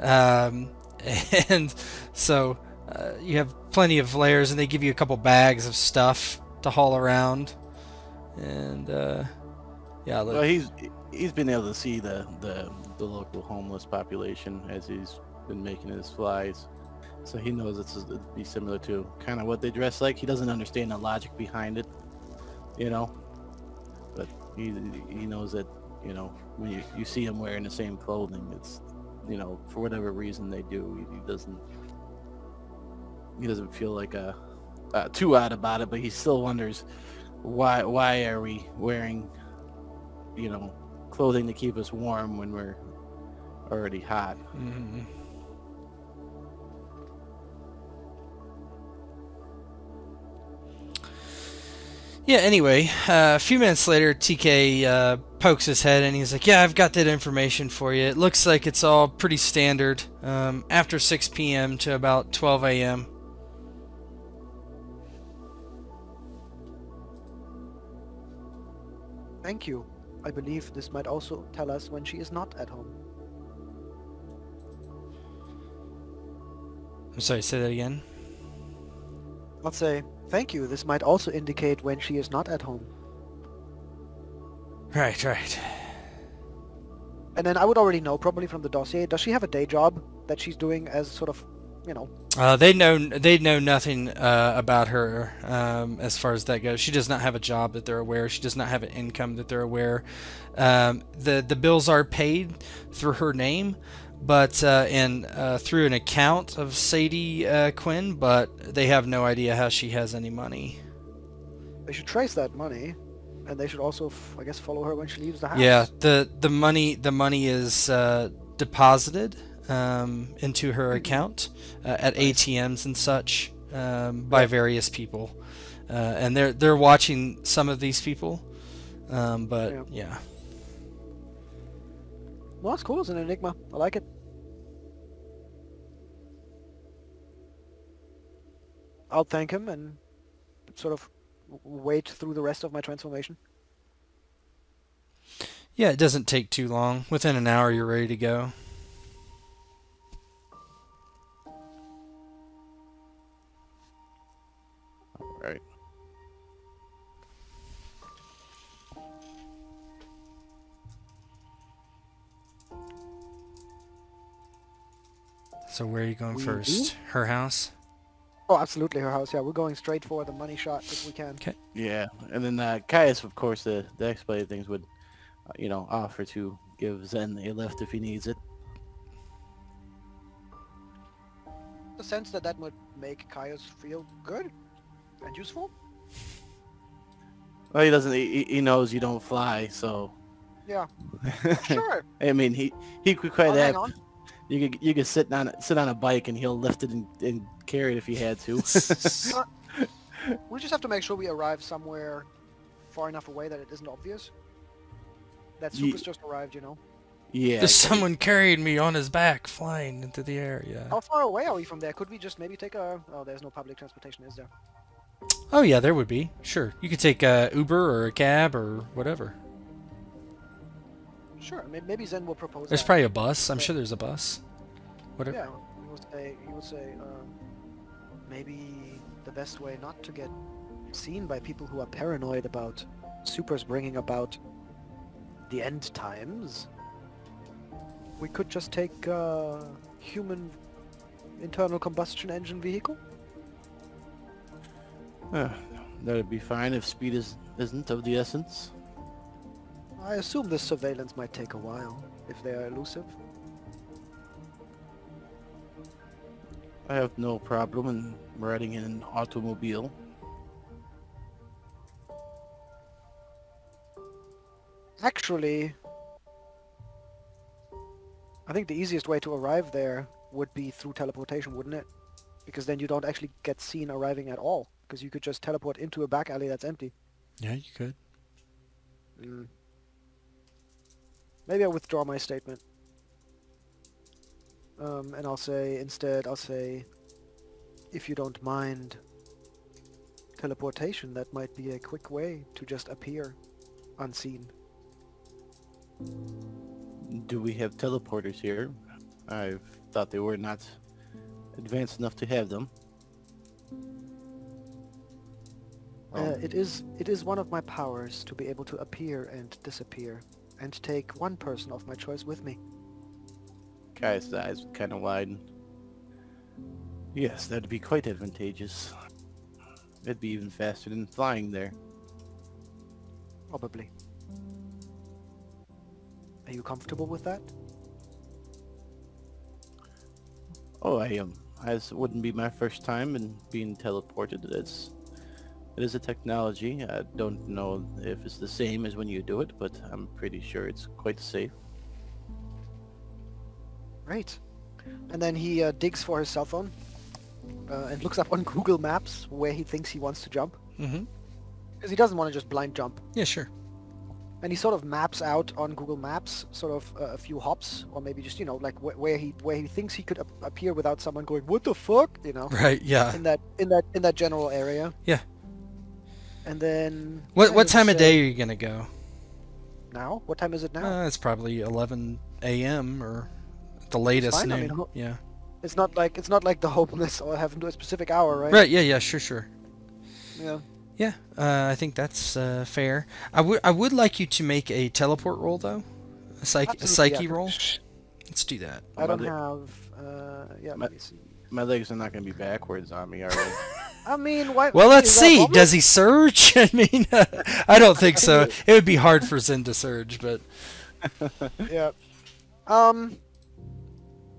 um, and so uh, you have plenty of layers, and they give you a couple bags of stuff to haul around, and uh, yeah, Well, he's he's been able to see the the the local homeless population as he's been making his flies, so he knows it's it'd be similar to kind of what they dress like. He doesn't understand the logic behind it, you know, but he he knows that you know when you you see him wearing the same clothing, it's you know for whatever reason they do, he, he doesn't he doesn't feel like a uh, too odd about it, but he still wonders why why are we wearing you know clothing to keep us warm when we're already hot. Mhm. Yeah, anyway, uh, a few minutes later, TK uh, pokes his head and he's like, Yeah, I've got that information for you. It looks like it's all pretty standard um, after 6 p.m. to about 12 a.m. Thank you. I believe this might also tell us when she is not at home. I'm sorry, say that again. I'll say, thank you. This might also indicate when she is not at home. Right, right. And then I would already know, probably from the dossier, does she have a day job that she's doing as sort of, you know, Uh, they know they know nothing uh, about her um, as far as that goes. She does not have a job that they're aware. She does not have an income that they're aware. Um, the the bills are paid through her name, but uh, and uh, through an account of Sadie uh, Quinn, but they have no idea how she has any money. they should trace that money, and they should also, f- I guess, follow her when she leaves the house. Yeah, the the money the money is uh, deposited um, into her account uh, at ATMs and such um, by various people, uh, and they're they're watching some of these people, um, but Yeah. yeah. Well, that's cool. It's an enigma. I like it. I'll thank him and sort of wait through the rest of my transformation. Yeah, it doesn't take too long. Within an hour, you're ready to go. So where are you going We first? Her house. Oh, absolutely, her house. Yeah, we're going straight for the money shot if we can. Yeah, and then uh, Caius, of course, the the expedited things would, uh, you know, offer to give Zen a lift if he needs it. The sense that that would make Caius feel good and useful. Well, he doesn't. He, he knows you don't fly, so. Yeah, sure. I mean, he he could quite I'll hang on. You could you could sit on sit on a bike and he'll lift it and, and carry it if he had to. Uh, we just have to make sure we arrive somewhere far enough away that it isn't obvious. That Ye- Super's just arrived, you know. yeah. There's someone carrying me on his back, flying into the air. Yeah. How far away are we from there? Could we just maybe take a... Oh, there's no public transportation, is there? Oh yeah, there would be. Sure, you could take a Uber or a cab or whatever. Sure, may- maybe Zen will propose There's that. probably a bus. I'm Yeah. sure there's a bus. Whatever. Yeah, he would say, he would say um, maybe the best way not to get seen by people who are paranoid about supers bringing about the end times. We could just take uh, human internal combustion engine vehicle. Uh, that'd be fine if speed is isn't of the essence. I assume this surveillance might take a while if they are elusive. I have no problem in riding in an automobile. Actually, I think the easiest way to arrive there would be through teleportation, wouldn't it? Because then you don't actually get seen arriving at all. Because you could just teleport into a back alley that's empty. Yeah, you could. Mm. Maybe I withdraw my statement. Um, and I'll say instead, I'll say, if you don't mind teleportation, that might be a quick way to just appear unseen. Do we have teleporters here? I thought they were not advanced enough to have them. Uh, it is it is one of my powers to be able to appear and disappear, and take one person of my choice with me. Guy's eyes kind of widen. Yes, that'd be quite advantageous. It'd be even faster than flying there. Probably. Are you comfortable with that? Oh, I am. As wouldn't be my first time in being teleported. It's it is a technology. I don't know if it's the same as when you do it, but I'm pretty sure it's quite safe. Right. And then he uh, digs for his cell phone uh, and looks up on Google Maps where he thinks he wants to jump. Mm-hmm. Because he doesn't want to just blind jump. Yeah, sure. And he sort of maps out on Google Maps sort of uh, a few hops, or maybe just you know like wh- where he where he thinks he could ap- appear without someone going what the fuck, you know, Right. Yeah. in that in that in that general area. Yeah. And then What what he'll time of day are you gonna go? now? What time is it now? Uh, it's probably 11 a.m. or the latest fine, I mean, ho- yeah. it's not like it's not like the homeless or having to a specific hour, right? Right. Yeah. Yeah. Sure. Sure. Yeah. Yeah. Uh, I think that's uh, fair. I would I would like you to make a teleport roll though. A psyche a psyche yeah. roll. Let's do that. I don't have. Uh, yeah. My- Let me see. My legs are not going to be backwards on me, are they? I mean, why? Well, let's is that a see. Does he surge? I mean, I don't think so. It would be hard for Zen to surge, but Yeah. Um.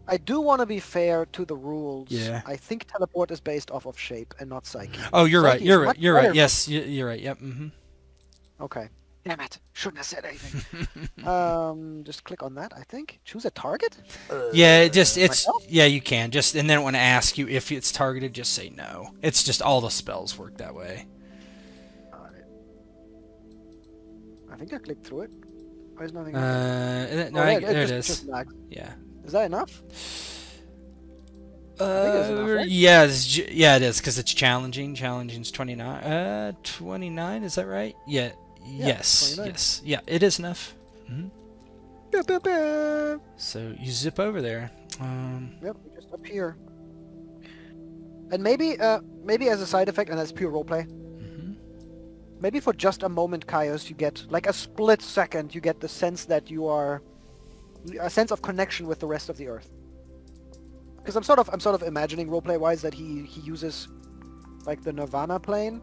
I do want to be fair to the rules. Yeah. I think teleport is based off of shape and not psyche. oh, you're right. Psyche is You're right. You're right. Yes, you- you're right. Yep. Mm -hmm. Okay. Damn it! Shouldn't have said anything. um, just click on that. I think choose a target. Yeah, it just it's myself? yeah you can just and then when I ask you if it's targeted, just say no. It's just all the spells work that way. Alright. I think I clicked through it. There's nothing? Uh, happening? th- no, Oh, I- there, there it just, is. Just. Yeah. Is that enough? think it's enough, Uh, right? yeah, it's, yeah, it is because it's challenging. Challenging's twenty nine. Uh, twenty nine. Is that right? Yeah. Yes. 29. Yes. Yeah, it is enough. hmm Ba, ba, ba. So you zip over there. Um, Yep, we just appear. And maybe, uh, maybe as a side effect, and that's pure roleplay. mhm. Maybe for just a moment, Caius, you get like a split second. You get the sense that you are a sense of connection with the rest of the Earth. Because I'm sort of, I'm sort of imagining roleplay-wise that he he uses like the Nirvana plane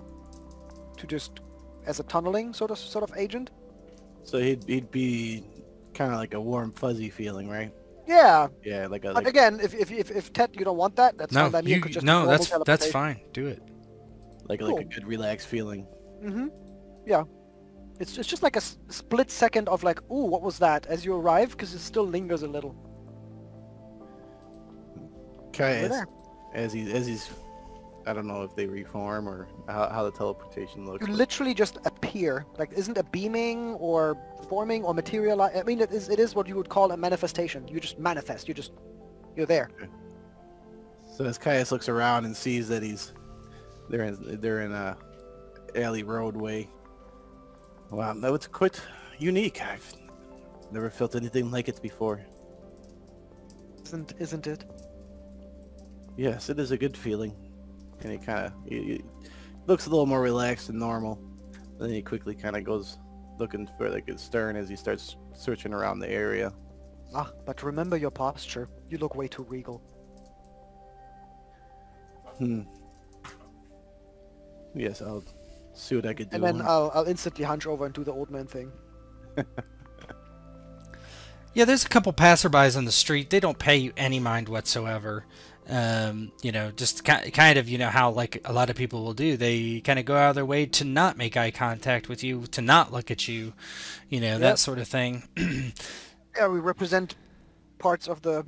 to just as a tunneling sort of sort of agent. so he'd, he'd be kind of like a warm, fuzzy feeling, right? Yeah, Yeah, like a... but again, if if if, if Ted, you don't want that, that's no, fine by me. It you, could just no, that's that's fine. Do it. like, like a good, relaxed feeling. Mm-hmm. Yeah. It's, it's just like a s- split second of like, ooh, what was that? As you arrive, because it still lingers a little. Okay. As, there. as, he, as he's... I don't know if they reform or how, how the teleportation looks. You literally just appear. Like, isn't a beaming or forming or materialize? I mean, it is, it is what you would call a manifestation. You just manifest. You just, you're there. So as Caius looks around and sees that he's they're in they're in a alley roadway. Wow, that was quite unique. I've never felt anything like it before. Isn't, isn't it? Yes, it is a good feeling. And he kind of looks a little more relaxed than normal. Then he quickly kind of goes looking for like his stern as he starts searching around the area. Ah, but remember your posture. You look way too regal. Hmm. Yes, I'll see what I can do. And then I'll, I'll instantly hunch over and do the old man thing. Yeah, there's a couple passerbys on the street. They don't pay you any mind whatsoever. Um, you know, just ki- kind of, you know, how like a lot of people will do. They kind of go out of their way to not make eye contact with you, to not look at you, you know, Yep. that sort of thing. Yeah, we represent parts of the,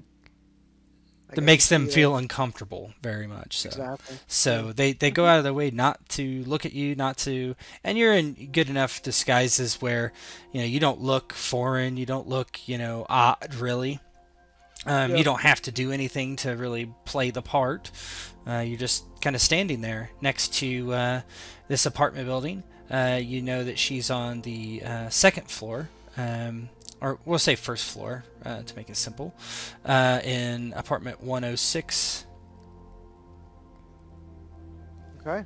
that makes them the, feel uncomfortable very much. So. exactly. So they, they go out of their way not to look at you, not to, and you're in good enough disguises where, you know, you don't look foreign, you don't look, you know, odd really. Um, Yeah. You don't have to do anything to really play the part. Uh, you're just kind of standing there next to uh, this apartment building. Uh, you know that she's on the uh, second floor, um, or we'll say first floor uh, to make it simple, uh, in apartment 106. Okay.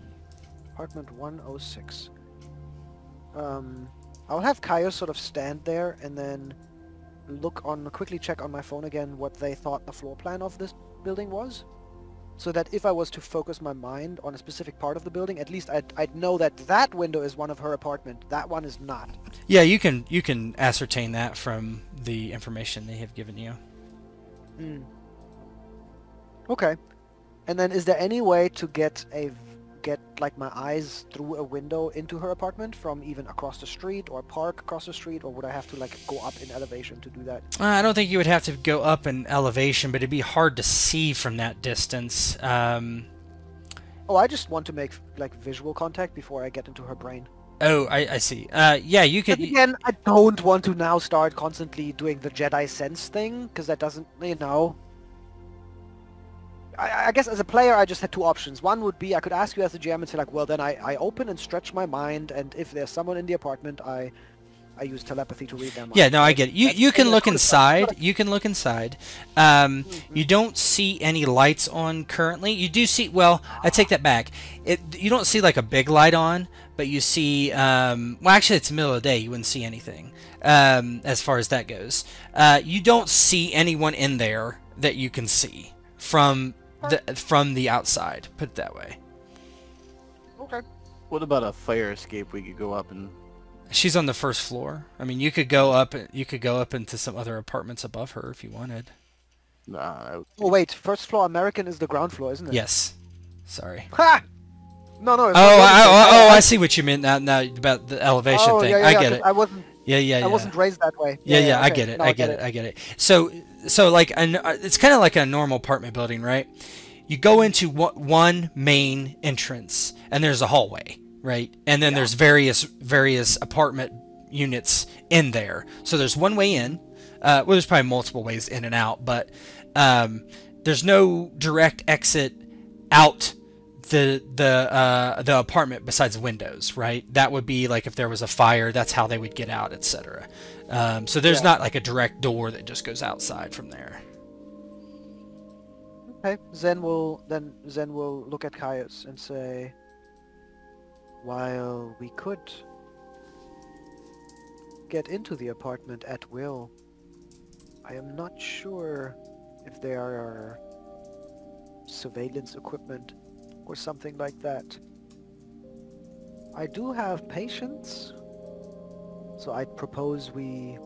Apartment 106. Um, I'll have Caius sort of stand there and then look on, quickly check on my phone again what they thought the floor plan of this building was. So that if I was to focus my mind on a specific part of the building, at least I'd, I'd know that that window is one of her apartment. That one is not. Yeah, you can you can ascertain that from the information they have given you. Hmm. Okay. And then is there any way to get a get like my eyes through a window into her apartment from even across the street or park across the street or would I have to like go up in elevation to do that? Uh, I don't think you would have to go up in elevation, but it'd be hard to see from that distance. Um, Oh, I just want to make like visual contact before I get into her brain. oh, I, I see. Uh, yeah, you could. But again, I don't want to now start constantly doing the Jedi sense thing because that doesn't, you know. I, I guess as a player, I just had two options. One would be I could ask you as a GM and say like, well, then I, I open and stretch my mind, and if there's someone in the apartment, I I use telepathy to read them. Yeah, no, I get it. You That's you can look inside. You can look inside. Um, Mhm. you don't see any lights on currently. You do see. Well, I take that back. It you don't see like a big light on, but you see. Um, well, actually, it's the middle of the day. You wouldn't see anything um, as far as that goes. Uh, you don't see anyone in there that you can see from the from the outside. Put it that way. Okay. What about a fire escape we could go up and... She's on the first floor. I mean, you could go up. You could go up into some other apartments above her if you wanted. Nah, I would- Oh wait, first floor American is the ground floor, isn't it? Yes. Sorry. Ha! No, no. Oh, it's I, oh, oh, I see what you meant now, now about the elevation oh, thing. yeah, yeah, I get it. I wasn't. Yeah, yeah, yeah. I wasn't raised that way. yeah, yeah, I okay. get it. No, I get it. I get it. So, so like, an, uh, it's kind of like a normal apartment building, right? You go into one, main entrance, and there's a hallway, right? And then there's various various apartment units in there. So there's one way in. Uh, well, there's probably multiple ways in and out, but um, there's no direct exit out the the uh, the apartment besides windows, right? That would be like if there was a fire, that's how they would get out, etc. Um, so there's Yeah. not like a direct door that just goes outside from there. Okay, Zen will then Zen will look at Caius and say, "While we could get into the apartment at will, I am not sure if there are surveillance equipment or something like that. I do have patience, so I'd propose we."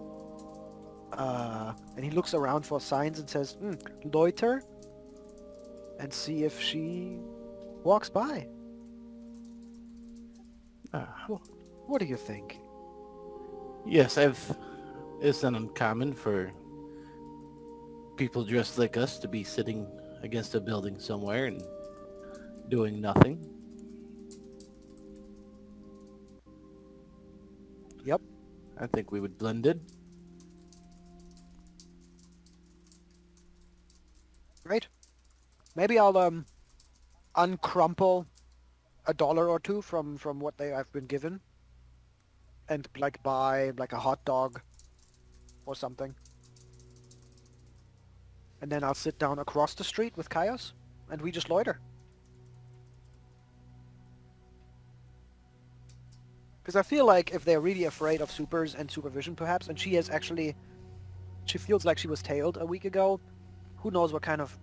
Uh, and he looks around for signs and says, "Hmm, loiter and see if she walks by. Ah, What do you think? yes, I've... It's not uncommon for people dressed like us to be sitting against a building somewhere and doing nothing. Yep. I think we would blend in. Great. Maybe I'll um uncrumple a dollar or two from from what they I've been given, and like buy like a hot dog or something. And then I'll sit down across the street with Caius, and we just loiter. Because I feel like if they're really afraid of supers and supervision, perhaps, and she has actually, she feels like she was tailed a week ago, who knows what kind of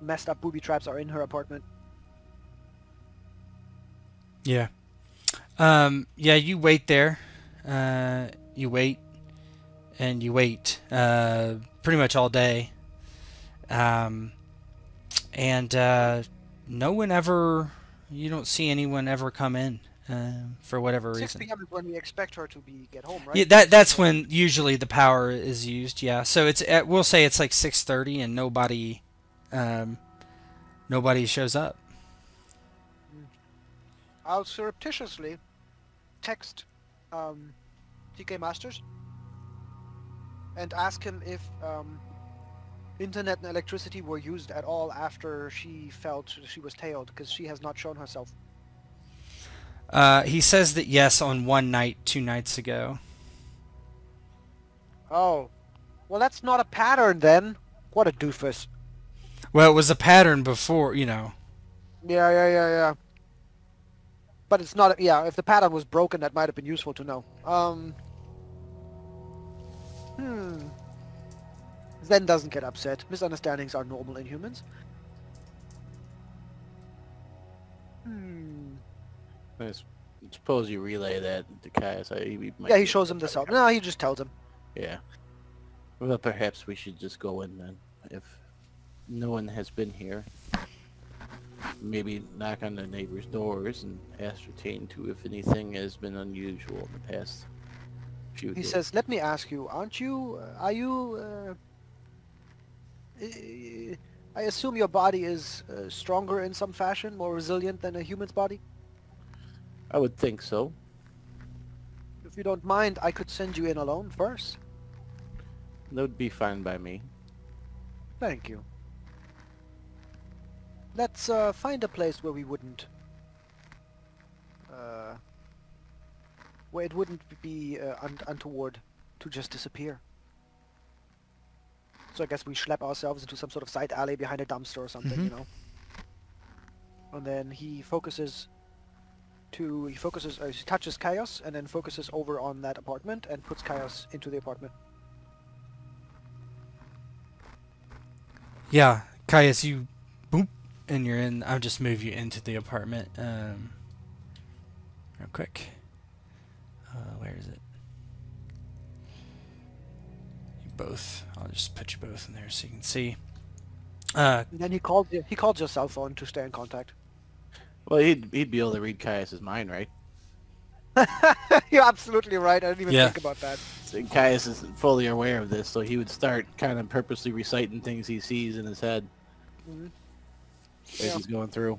messed up booby traps are in her apartment. Yeah. Um, yeah, you wait there. Uh, you wait and you wait uh, pretty much all day. Um, and uh, no one ever, you don't see anyone ever come in uh, for whatever 6 reason. p.m. is when we expect her to be get home, right? Yeah, that that's when usually the power is used. Yeah, so it's uh, we'll say it's like 6:30 and nobody Um, nobody shows up. I'll surreptitiously text um, TK Masters and ask him if um, internet and electricity were used at all after she felt she was tailed, because she has not shown herself. Uh, he says that yes on one night, two nights ago. Oh. Well, that's not a pattern then. What a doofus. Well, it was a pattern before, you know. Yeah, yeah, yeah, yeah. But it's not, yeah, if the pattern was broken, that might have been useful to know. Um... Hmm. Zen doesn't get upset. Misunderstandings are normal in humans. Hmm. I suppose you relay that to Caius. I, he Yeah, he shows him the cell. No, he just tells him. Yeah. Well, perhaps we should just go in then. If no one has been here, maybe knock on the neighbors' doors and ascertain too if anything has been unusual in the past few He days. says, "Let me ask you, aren't you? Uh, are you? Uh, I assume your body is uh, stronger in some fashion, more resilient than a human's body. I would think so. If you don't mind, I could send you in alone first. That would be fine by me. Thank you. Let's uh, find a place where we wouldn't, uh, where it wouldn't be uh, un- untoward to just disappear. So I guess we schlep ourselves into some sort of side alley behind a dumpster or something, you Mhm. know. And then he focuses to he focuses uh, he touches Caius and then focuses over on that apartment and puts Caius into the apartment. Yeah, Caius, you boop, and you're in. I'll just move you into the apartment. Um, real quick. Uh, where is it? You both. I'll just put you both in there so you can see. Uh, And then he called you, he called your cell phone to stay in contact. Well, he'd he'd be able to read Caius's mind, right? You're absolutely right. I didn't even Yeah. think about that. So Caius is fully aware of this, so he would start kind of purposely reciting things he sees in his head Mhm. as Yeah. he's going through.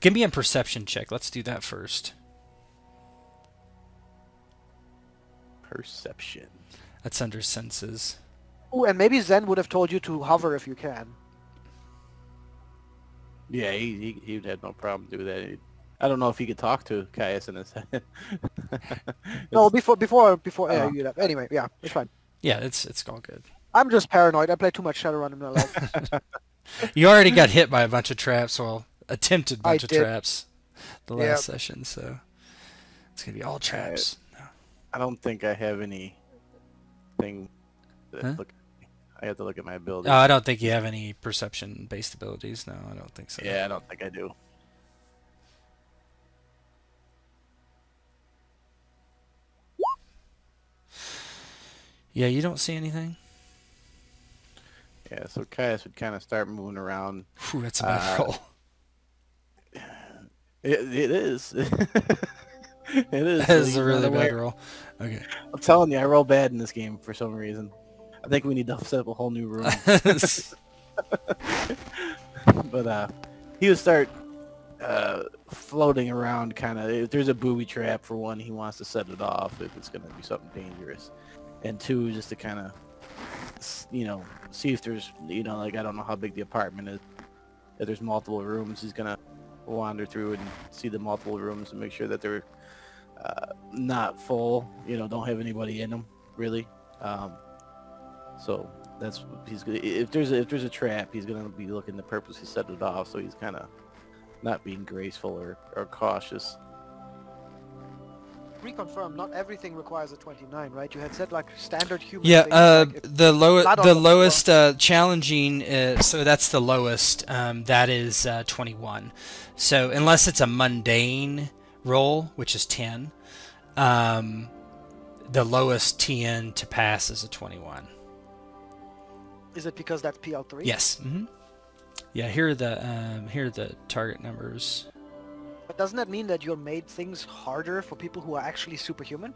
give me a perception check. Let's do that first. Perception. That's under senses. Oh, and maybe Zen would have told you to hover if you can. Yeah, he, he he'd have no problem doing that. He- I don't know if he could talk to Caius in his head. No, before, before, before. Yeah, Oh. you Anyway, yeah, it's fine. Yeah, it's it's all good. I'm just paranoid. I play too much Shadowrun in my life. You already got hit by a bunch of traps. Well, attempted I bunch of did. traps the last Yep. session. So it's gonna be all traps. I don't think I have any thing. That Huh? look, I have to look at my ability. Oh, I don't think you have any perception-based abilities. No, I don't think so. yeah, I don't think I do. Yeah, you don't see anything. Yeah, so Caius would kind of start moving around. Whew, that's a bad Uh, roll. It, it is. it is. That is a really bad roll. Okay. I'm telling you, I roll bad in this game for some reason. I think we need to set up a whole new room. but uh, he would start uh, floating around, kind of. If there's a booby trap for one, he wants to set it off if it's going to be something dangerous, and two, just to kind of, you know, see if there's, you know, like I don't know how big the apartment is. If there's multiple rooms, he's gonna wander through and see the multiple rooms and make sure that they're uh, not full. You know, don't have anybody in them really. Um, so that's he's. If there's a, if there's a trap, he's gonna be looking to purposely set it off. So he's kind of not being graceful or, or cautious. Reconfirm. Not everything requires a 29, right? You had said like standard human. Yeah, things, uh, like the low, Not on the the lowest uh, challenging. Uh, so that's the lowest. Um, that is uh, 21. So unless it's a mundane roll, which is 10, um, the lowest TN to pass is a 21. Is it because that's PL3? Yes. hmm Yeah. Here are the um, here are the target numbers. But doesn't that mean that you made things harder for people who are actually superhuman?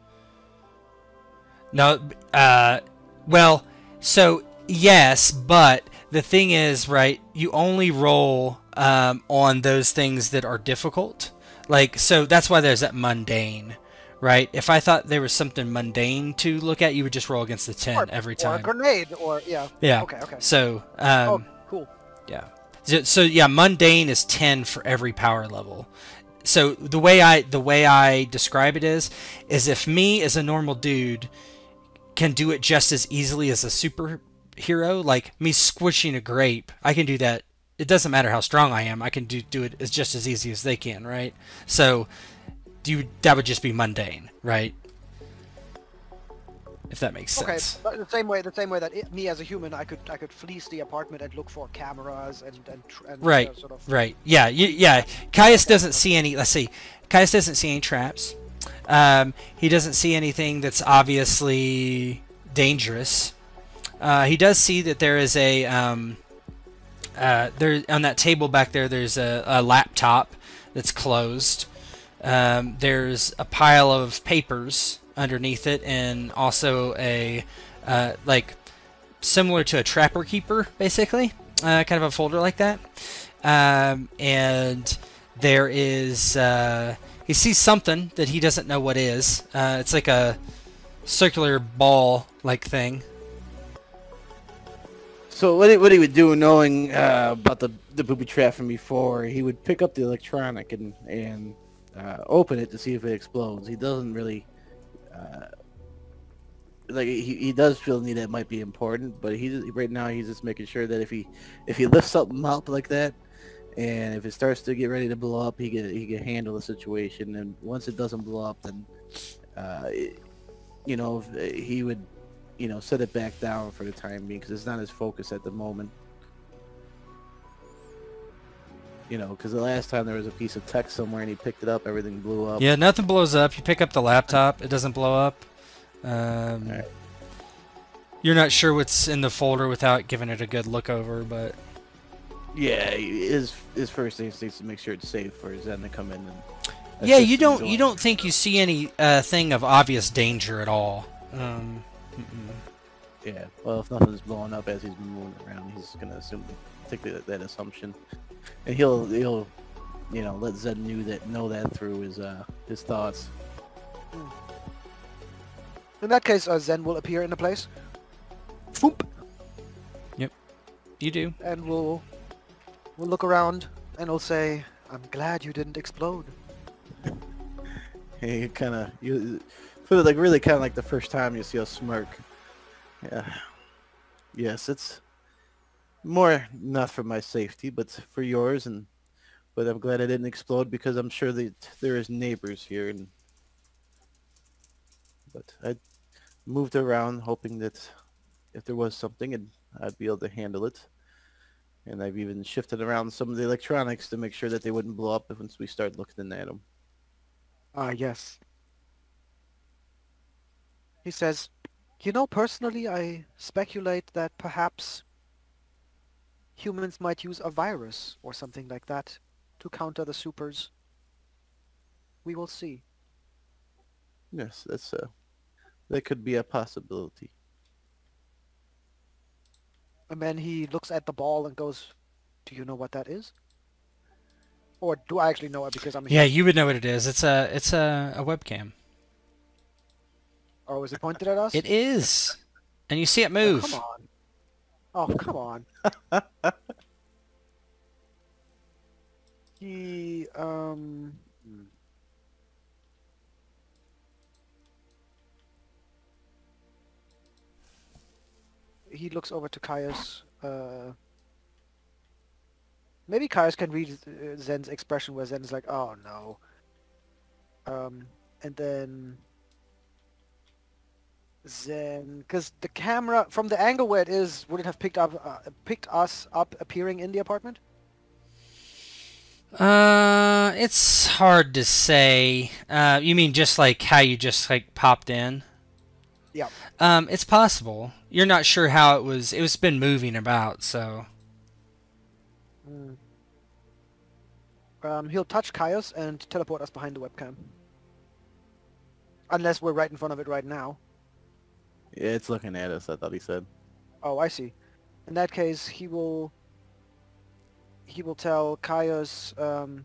No, uh, well, so yes, but the thing is, right? You only roll um, on those things that are difficult. Like so, that's why there's that mundane, right? If I thought there was something mundane to look at, you would just roll against the ten Or- every Or a time. grenade, or yeah. Yeah. Okay, okay. So, um, oh, cool. yeah. So, so yeah, mundane is 10 for every power level. So the way I the way I describe it is is if me as a normal dude can do it just as easily as a superhero, like me squishing a grape, I can do that. It doesn't matter how strong I am. I can do do it as just as easy as they can, right? So you that would just be mundane, right? If that makes Okay, sense. but the same way, the same way that it, me as a human, I could, I could fleece the apartment and look for cameras and and, and Right, uh, sort of. right. Yeah, you, yeah. Caius doesn't see any. Let's see. Caius doesn't see any traps. Um, he doesn't see anything that's obviously dangerous. Uh, he does see that there is a um, uh, there on that table back there. There's a, a laptop that's closed. Um, there's a pile of papers underneath it, and also a uh, like similar to a trapper keeper, basically, uh, kind of a folder like that. Um, and there is uh, he sees something that he doesn't know what is. Uh, it's like a circular ball like thing. So what he, what he would do, knowing uh, about the the booby trap from before, he would pick up the electronic and and uh, open it to see if it explodes. He doesn't really uh, like he, he does feel the need that might be important, but he right now he's just making sure that if he if he lifts something up like that, and if it starts to get ready to blow up, he can he can handle the situation. And once it doesn't blow up, then uh, you know he would you know, set it back down for the time being because it's not his focus at the moment. You know, because the last time there was a piece of text somewhere and he picked it up, everything blew up. Yeah, nothing blows up. You pick up the laptop, it doesn't blow up. Um, Alright. You're not sure what's in the folder without giving it a good look over, but Yeah, his his first instinct is to make sure it's safe for Zen to come in. And yeah, you don't you don't think you see any uh, thing of obvious danger at all. Um. Yeah, well, if nothing's blowing up as he's moving around, he's gonna assume, take that, that assumption, and he'll he'll, you know, let Zen knew that know that through his uh his thoughts. In that case, uh, Zen will appear in the place. Foop, you do. and we'll we'll look around and we'll say, "I'm glad you didn't explode." And you kind of you feel like really kind of like the first time you see a smirk. Yeah. Yes, it's more not for my safety, but for yours, and but I'm glad I didn't explode because I'm sure that there is neighbors here, and but I moved around hoping that if there was something, and I'd be able to handle it. And I've even shifted around some of the electronics to make sure that they wouldn't blow up once we start looking at them. Ah, yes. He says, "You know, personally, I speculate that perhaps humans might use a virus or something like that to counter the supers. We will see." Yes, that's uh, that could be a possibility. And then he looks at the ball and goes, "Do you know what that is?" Or do I actually know it because I'm Yeah, you would know what it is. It's a it's a, a webcam. Or was it pointed at us? It is, and you see it Oh, move. come on. Oh, come on. he, um... hmm. He looks over to Caius. Uh, maybe Caius can read uh, Zen's expression where Zen is like, oh no. Um, and then Zen, because the camera from the angle where it is, would it have picked up uh, picked us up appearing in the apartment? Uh, it's hard to say. Uh, you mean just like how you just like popped in? Yeah. Um, it's possible. You're not sure how it was. It was been moving about, so. Mm. Um, he'll touch Caius and teleport us behind the webcam. Unless we're right in front of it right now. Yeah, it's looking at us. I thought he said. Oh, I see. in that case, he will he will tell Caius, um,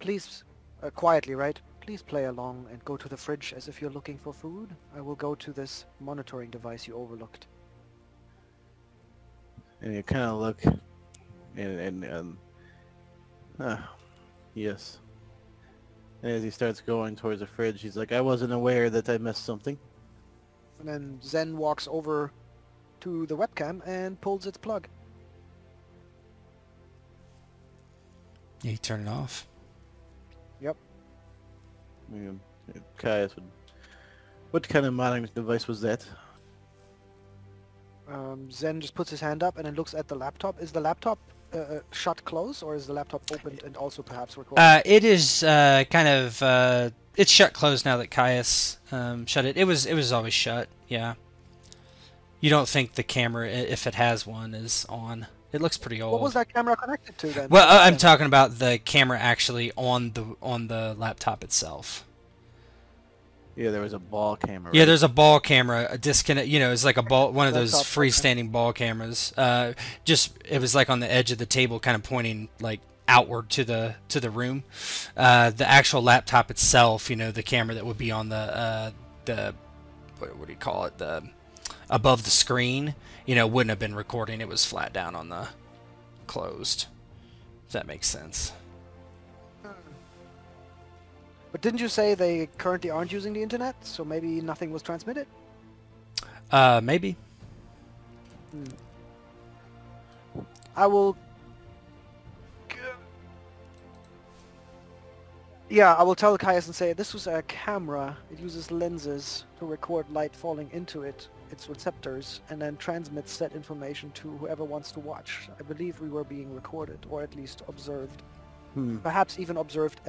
please, uh, quietly, right? Please play along and go to the fridge as if you're looking for food. I will go to this monitoring device you overlooked. And you kind of look, and and um, ah, yes. And as he starts going towards the fridge, he's like, "I wasn't aware that I missed something." And then Zen walks over to the webcam and pulls its plug. Yeah, you turn it off. Yep. Yeah, Caius would. What kind of monitoring device was that? Um, Zen just puts his hand up and then looks at the laptop. Is the laptop uh, uh, shut close or is the laptop opened and also perhaps recording? Uh, it is uh, kind of uh, it's shut closed now that Caius um, shut it. It was it was always shut. Yeah. You don't think the camera, if it has one, is on? It looks pretty old. what was that camera connected to then? Well, uh, I'm talking about the camera actually on the on the laptop itself. Yeah, there was a ball camera. Yeah, there's a ball camera, a disconnect. You know, it's like a ball, one of those freestanding ball cameras. Uh, just it was like on the edge of the table, kind of pointing like outward to the to the room. Uh, the actual laptop itself, you know, the camera that would be on the uh, the what, what do you call it the above the screen, you know, wouldn't have been recording. It was flat down on the closed. If that makes sense. But didn't you say they currently aren't using the internet, so maybe nothing was transmitted? Uh, maybe. I will. Yeah, I will tell Caius and say this was a camera. It uses lenses to record light falling into it, its receptors, and then transmits that information to whoever wants to watch. I believe we were being recorded, or at least observed. Hmm. Perhaps even observed.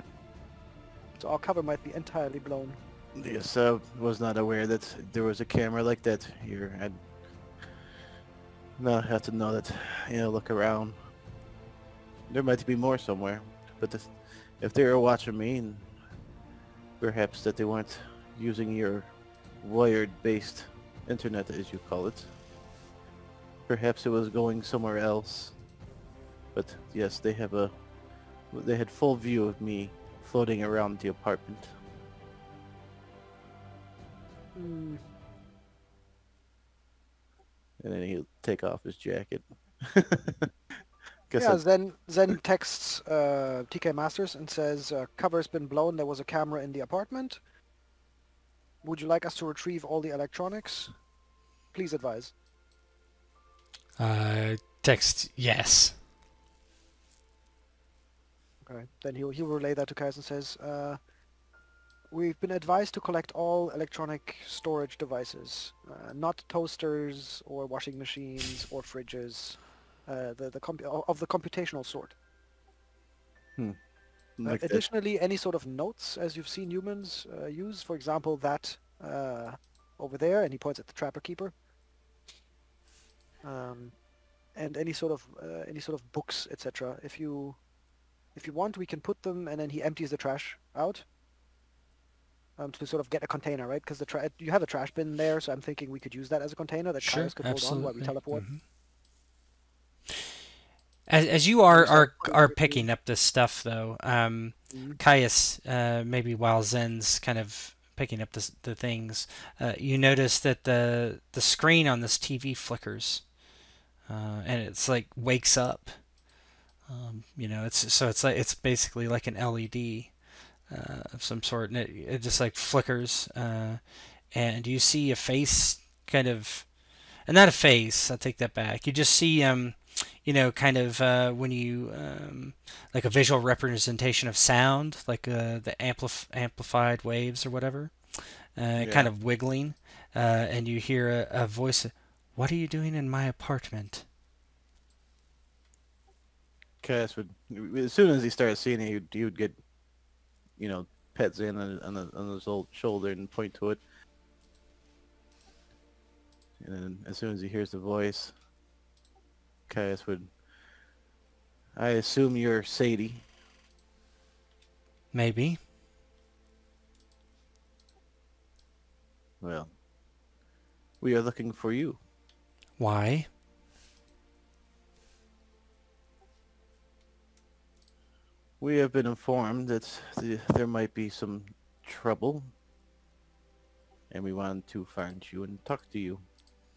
Our cover might be entirely blown. Yes, I was not aware that there was a camera like that here. I'd not have to know that. You know, look around. There might be more somewhere, but this, if they were watching me, and perhaps that they weren't using your wired-based internet, as you call it. Perhaps it was going somewhere else. But yes, they have a. They had full view of me floating around the apartment. Hmm. and then he'll take off his jacket. Guess Yeah, I- Zen Zen texts uh, TK Masters and says uh, cover's been blown. There was a camera in the apartment. Would you like us to retrieve all the electronics? Please advise. Uh, text yes. Okay. Then he'll he'll relay that to Caius and says, uh, "We've been advised to collect all electronic storage devices, uh, not toasters or washing machines or fridges, uh, the the of the computational sort. Uh, like additionally, any sort of notes, as you've seen humans uh, use, for example, that uh, over there, and he points at the Trapper Keeper, um, and any sort of uh, any sort of books, etc. If you if you want, we can put them, and then he empties the trash out. Um, to sort of get a container, right? Because the tra- you have a trash bin there, so I'm thinking we could use that as a container that Sure, could hold on while we teleport. Mhm. As, as you are, are are picking up this stuff though, um, Mhm. Caius, uh, maybe while Zen's kind of picking up the the things, uh, you notice that the the screen on this TV flickers, uh, and it's like wakes up. Um, you know, it's so it's like it's basically like an LED uh, of some sort, and it, it just like flickers, uh, and you see a face kind of, and not a face. I take that back. You just see um, you know, kind of uh, when you um, like a visual representation of sound, like uh, the amplif- amplified waves or whatever, uh, kind of wiggling, uh, and you hear a, a voice. What are you doing in my apartment? Cass would, as soon as he started seeing it, he would, he would get, you know, pet Zan on, on, the, on his old shoulder and point to it. And then as soon as he hears the voice, Caius would, I assume you're Sadie. Maybe. Well, we are looking for you. Why? We have been informed that the, there might be some trouble, and we wanted to find you and talk to you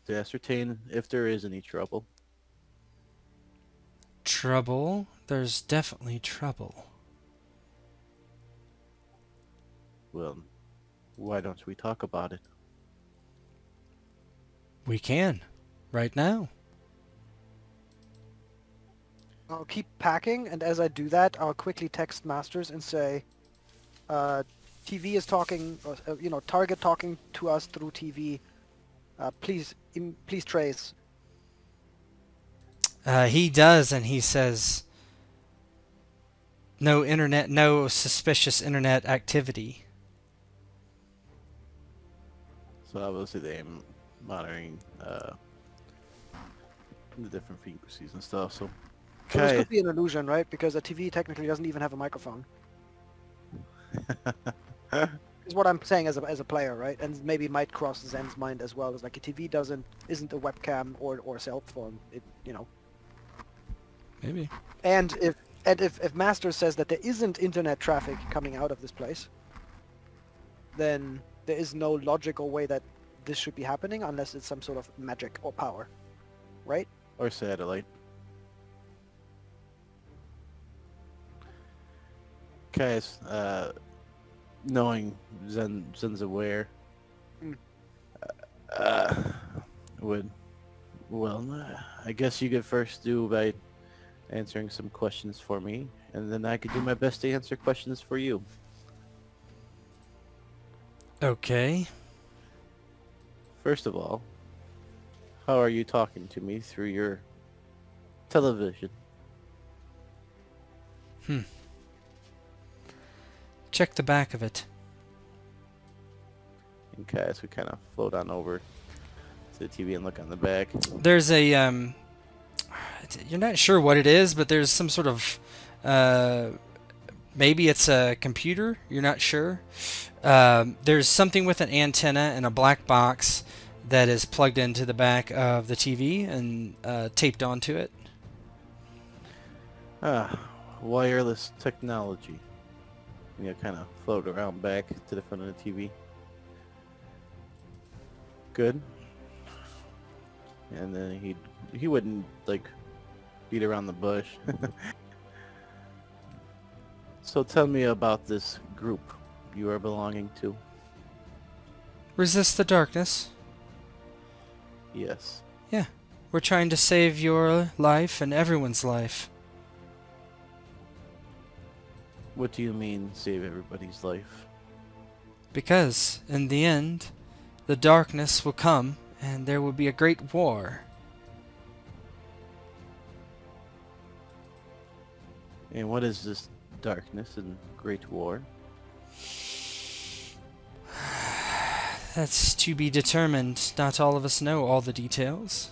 to ascertain if there is any trouble. Trouble? There's definitely trouble. Well, why don't we talk about it? We can. Right now. I'll keep packing, and as I do that, I'll quickly text Masters and say, uh, TV is talking, uh, you know, Target talking to us through TV. Uh, please, im- please trace. Uh, he does, and he says, no internet, no suspicious internet activity. So obviously they're monitoring uh, the different frequencies and stuff. So, So this could be an illusion, right? Because a TV technically doesn't even have a microphone. Is what I'm saying as a, as a player, right? And maybe might cross Zen's mind as well. Is like a TV doesn't isn't a webcam or or a cell phone. It you know. Maybe. And if and if if Master says that there isn't internet traffic coming out of this place, then there is no logical way that this should be happening unless it's some sort of magic or power, right? or satellite. Guys, uh, knowing Zen Zen's aware, Mm. uh, would well, uh, I guess you could first do by answering some questions for me, and then I could do my best to answer questions for you. Okay. First of all, how are you talking to me through your television? Check the back of it. Okay, so we kind of float on over to the TV and look on the back. There's a um you're not sure what it is, but there's some sort of uh maybe it's a computer, you're not sure. Um, there's something with an antenna and a black box that is plugged into the back of the TV and uh, taped onto it. Ah, wireless technology. You know, kind of float around back to the front of the TV. Good. And then he he wouldn't like beat around the bush. so tell me about this group you are belonging to. Resist the darkness. Yes. Yeah. We're trying to save your life and everyone's life. What do you mean save everybody's life? Because, in the end, the darkness will come and there will be a great war. And what is this darkness and great war? That's to be determined. Not all of us know all the details.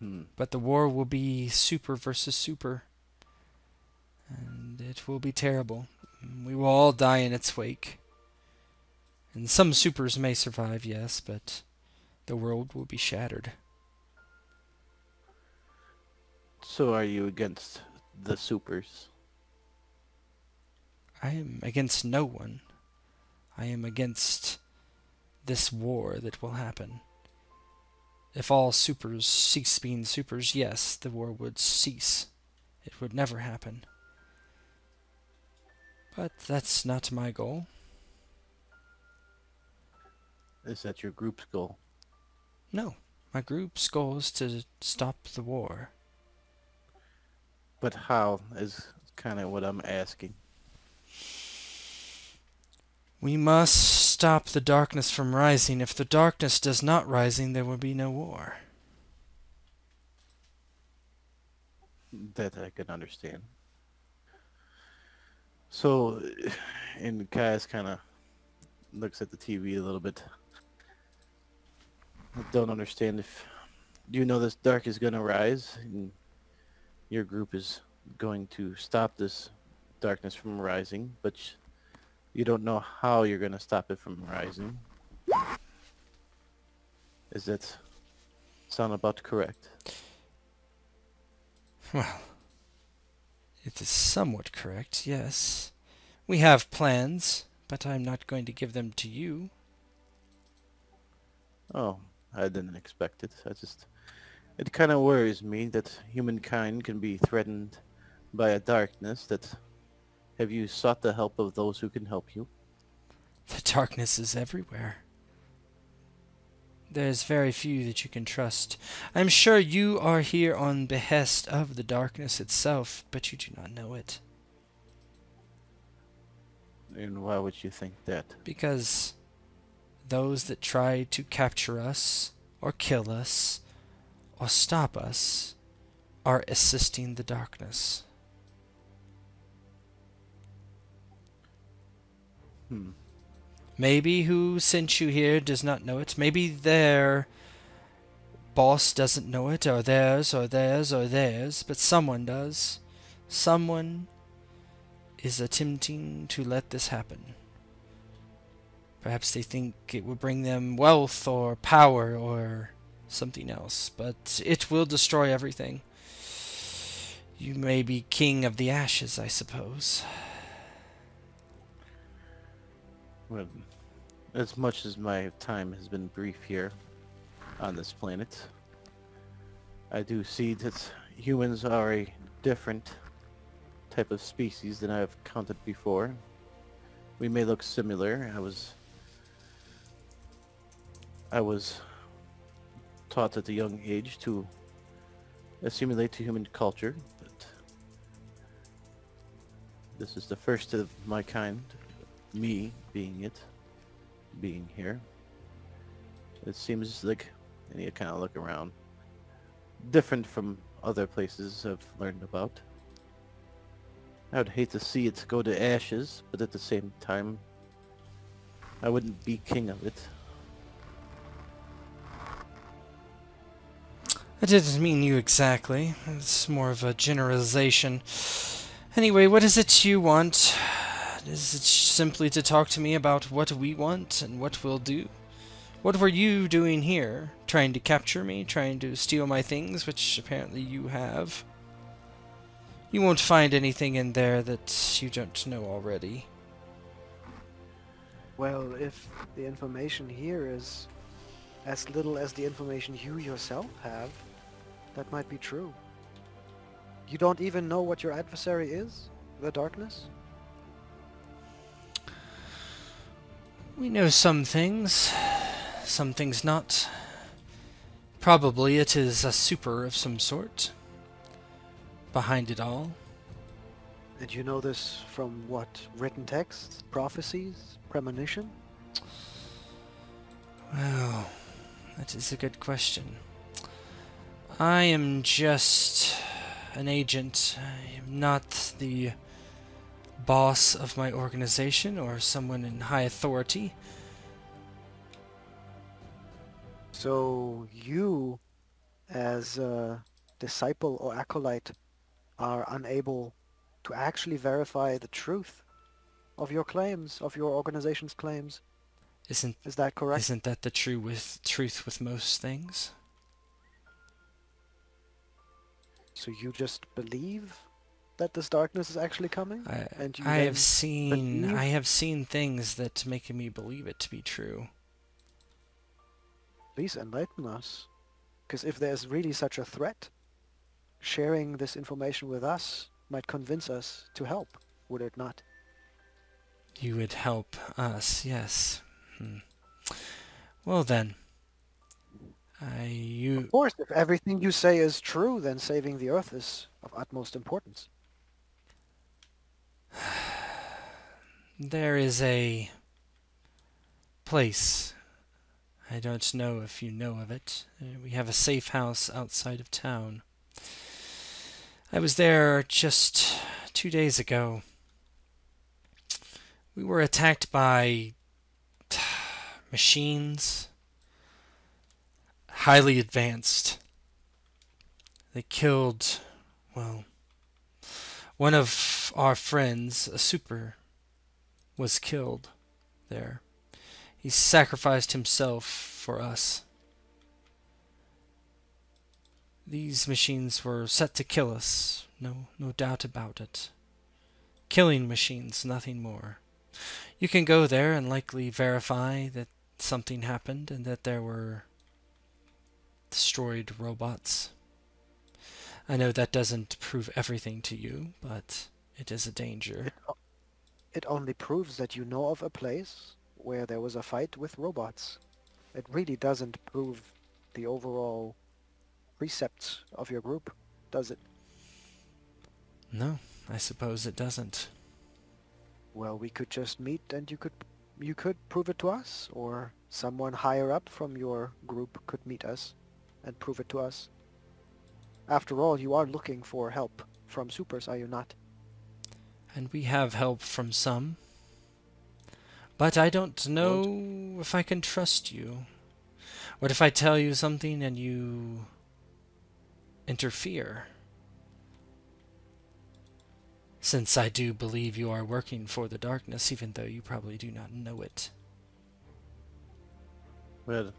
Hmm. But the war will be super versus super. It will be terrible. We will all die in its wake. And some supers may survive, yes, but the world will be shattered. So are you against the supers? I am against no one. I am against this war that will happen. If all supers cease being supers, yes, the war would cease. It would never happen. But that's not my goal. Is that your group's goal? No, my group's goal is to stop the war. But how is kind of what I'm asking. We must stop the darkness from rising. If the darkness does not rising, there will be no war. That I can understand. So, and Caius kind of looks at the TV a little bit. I don't understand if you know this dark is going to rise and your group is going to stop this darkness from rising, but you don't know how you're going to stop it from rising. Is that sound about correct? Well, It is somewhat correct, yes. We have plans, but I'm not going to give them to you. Oh, I didn't expect it. I just... It kind of worries me that humankind can be threatened by a darkness that... Have you sought the help of those who can help you? The darkness is everywhere. There's very few that you can trust. I'm sure you are here on behest of the darkness itself, but you do not know it. And why would you think that? Because those that try to capture us, or kill us, or stop us, are assisting the darkness. Hmm. Maybe who sent you here does not know it. Maybe their boss doesn't know it, or theirs, or theirs, or theirs, but someone does. Someone is attempting to let this happen. Perhaps they think it will bring them wealth or power or something else, but it will destroy everything. You may be king of the ashes, I suppose. Well, as much as my time has been brief here on this planet, I do see that humans are a different type of species than I have counted before. We may look similar. I was I was taught at a young age to assimilate to human culture, but this is the first of my kind, me being it, being here. It seems like, and you kind of look around, different from other places I've learned about. I would hate to see it go to ashes, but at the same time, I wouldn't be king of it. I didn't mean you exactly. It's more of a generalization. Anyway, what is it you want? Is it simply to talk to me about what we want and what we'll do? What were you doing here? Trying to capture me? Trying to steal my things, which apparently you have? You won't find anything in there that you don't know already. Well, if the information here is as little as the information you yourself have, that might be true. You don't even know what your adversary is? The darkness? We know some things, some things not. Probably it is a super of some sort behind it all. And you know this from what? Written texts? Prophecies? Premonition? Well, that is a good question. I am just an agent. I am not the boss of my organization or someone in high authority. So you, as a disciple or acolyte, are unable to actually verify the truth of your claims, of your organization's claims. Isn't Is that correct? isn't that the true with truth with most things? So you just believe that this darkness is actually coming? I, And you I have seen believe- I have seen things that make me believe it to be true. Please enlighten us. Because if there's really such a threat, sharing this information with us might convince us to help, would it not? You would help us, yes. Hmm. Well then, I you Of course, if everything you say is true, then saving the Earth is of utmost importance. There is a place. I don't know if you know of it. Uh, We have a safe house outside of town. I was there just two days ago. We were attacked by machines, highly advanced. They killed, well, one of our friends, a super, was killed there. He sacrificed himself for us. These machines were set to kill us, no, no doubt about it. Killing machines, nothing more. You can go there and likely verify that something happened and that there were destroyed robots. I know that doesn't prove everything to you, but it is a danger. It, o- it only proves that you know of a place where there was a fight with robots. It really doesn't prove the overall precepts of your group, does it? No, I suppose it doesn't. Well, we could just meet and you could you could prove it to us or someone higher up from your group could meet us and prove it to us. After all, you are looking for help from supers, are you not? And we have help from some. But I don't know if I can trust you. What if I tell you something and you interfere? Since I do believe you are working for the darkness, even though you probably do not know it. Well,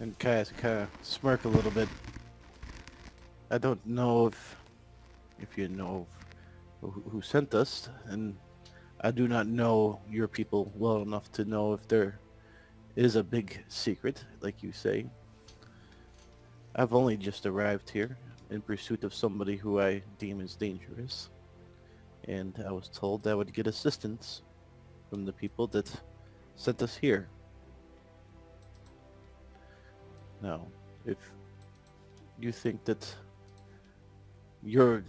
and Caius kind of smirk a little bit. I don't know if if you know who, who sent us, and I do not know your people well enough to know if there is a big secret, like you say. I've only just arrived here in pursuit of somebody who I deem as dangerous, and I was told I would get assistance from the people that sent us here. Now, if you think that your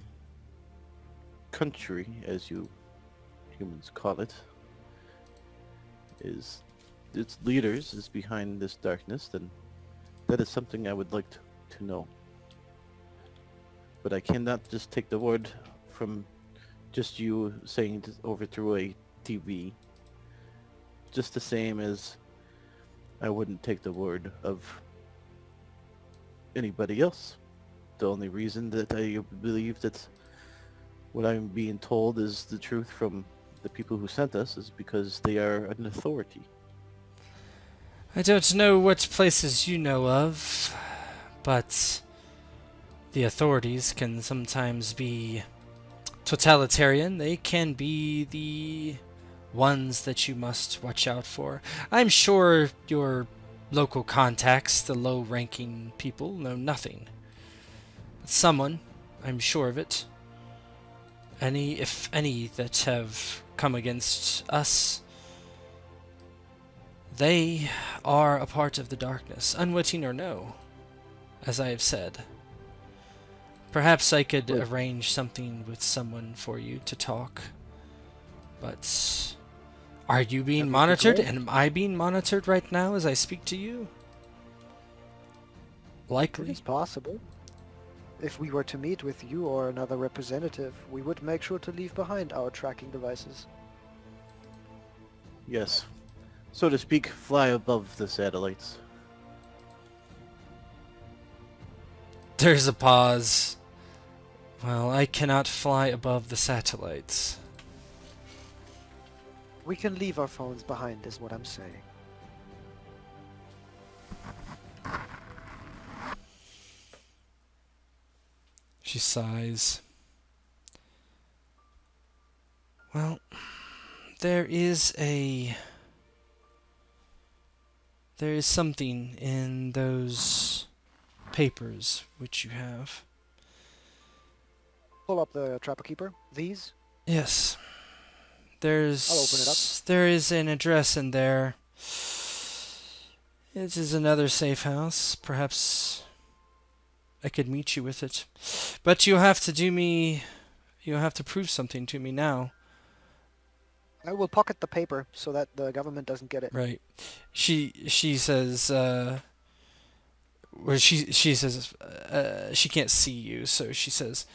country, as you humans call it, is its leaders is behind this darkness, then that is something I would like to, to know. But I cannot just take the word from just you saying it over through a TV. Just the same as I wouldn't take the word of anybody else. The only reason that I believe that what I'm being told is the truth from the people who sent us is because they are an authority. I don't know what places you know of, but the authorities can sometimes be totalitarian. They can be the ones that you must watch out for. I'm sure your local contacts, the low ranking people, know nothing. Someone, I'm sure of it, any, if any, that have come against us, they are a part of the darkness, unwitting or no, as I have said. Perhaps I could Well- arrange something with someone for you to talk. But are you being be monitored? great. And am I being monitored right now as I speak to you? Likely. is possible. If we were to meet with you or another representative, we would make sure to leave behind our tracking devices. Yes. So to speak, fly above the satellites. There's a pause. Well, I cannot fly above the satellites. We can leave our phones behind, is what I'm saying. She sighs. Well, there is a. There is something in those papers which you have. Pull up the Trapper Keeper. These? Yes. There's. I'll open it up. There is an address in there. It is another safe house. Perhaps I could meet you with it. But you'll have to do me. You'll have to prove something to me now. I will pocket the paper so that the government doesn't get it. Right. She she says. Uh, well, she she says uh, she can't see you, so she says,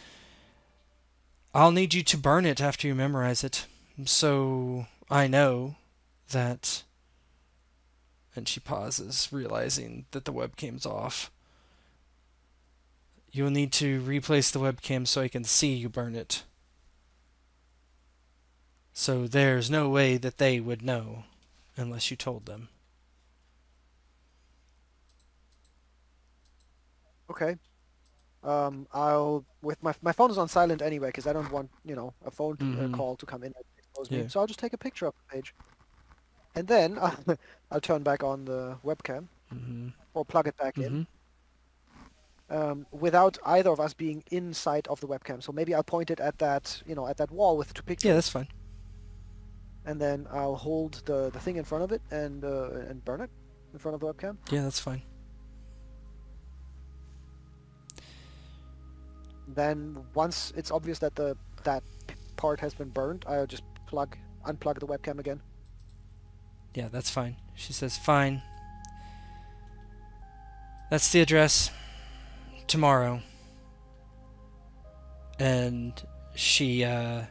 "I'll need you to burn it after you memorize it, so I know that." And she pauses, realizing that the webcam's off. You will need to replace the webcam so I can see you burn it. So there's no way that they would know unless you told them. Okay. Um, I'll with my my phone is on silent anyway because I don't want you know a phone to, Mhm. uh, call to come in and expose Yeah. me. So I'll just take a picture of the page, and then I'll, I'll turn back on the webcam Mm-hmm. or plug it back in. hmm um, without either of us being inside of the webcam. So maybe I'll point it at that, you know, at that wall with the two pictures, Yeah, that's fine. and then I'll hold the, the thing in front of it and uh, and burn it in front of the webcam. Yeah, that's fine. Then once it's obvious that the that part has been burned, I'll just plug unplug the webcam again. Yeah, that's fine. She says, fine. That's the address. Tomorrow. And she, uh.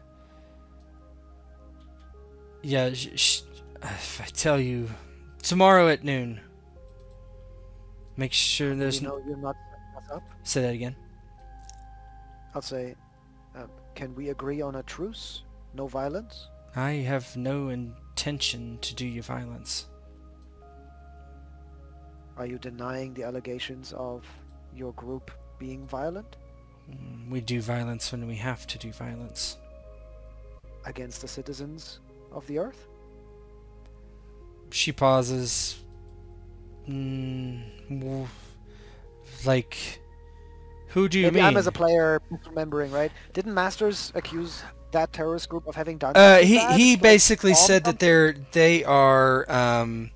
Yeah, sh- sh- if I tell you. Tomorrow at noon. Make sure there's you no. you're not up. Say that again. I'll say, uh, can we agree on a truce? No violence. I have no intention to do you violence. Are you denying the allegations of your group being violent Mm, We do violence when we have to do violence. against the citizens of the Earth? She pauses. Mm, like, who do you Maybe mean? I'm as a player remembering, right? Didn't Masters accuse that terrorist group of having done uh, he he basically said that they're they are um.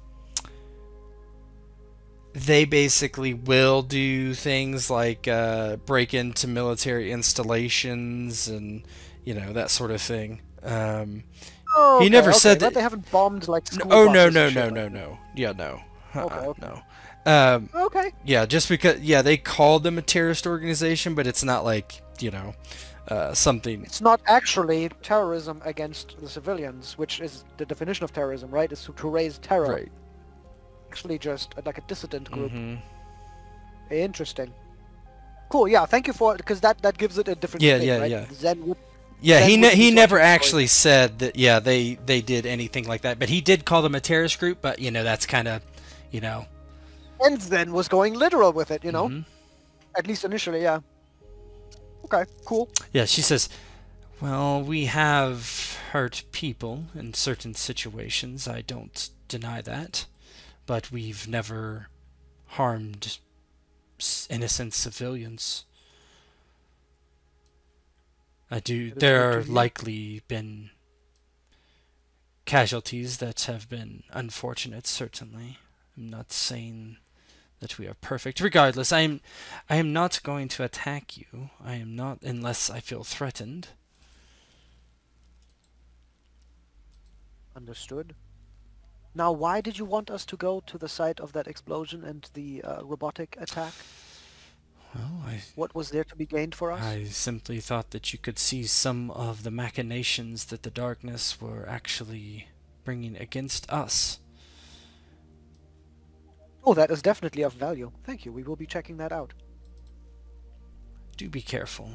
They basically will do things like uh, break into military installations and you know that sort of thing. Um, Oh, he never okay, said but that- they haven't bombed like no- school oh no no no no no yeah no Uh-uh, Okay, okay. no um. Okay. Yeah, just because yeah, they called them a terrorist organization, but it's not like, you know, uh, something It's not actually terrorism against the civilians, which is the definition of terrorism, right? Is to, to raise terror. right. Actually, just uh, like a dissident group. hmm Interesting. Cool. Yeah. Thank you for because that that gives it a different. Yeah, spin, yeah, right? yeah. Zen would Yeah, he ne- he never actually said that yeah, they they did anything like that, but he did call them a terrorist group, but you know, that's kind of, you know, and then was going literal with it. You know, mhm. at least initially. Yeah. Okay. Cool. Yeah, she says, "Well, we have hurt people in certain situations. I don't deny that, but we've never harmed innocent civilians. I do. There are likely been casualties that have been unfortunate. Certainly, I'm not saying." That we are perfect. Regardless, I am I am not going to attack you. I am not unless I feel threatened. Understood. Now, why did you want us to go to the site of that explosion and the uh, robotic attack? Well, I What was there to be gained for us? I simply thought that you could see some of the machinations that the darkness were actually bringing against us. Oh, that is definitely of value. Thank you. We will be checking that out. Do be careful.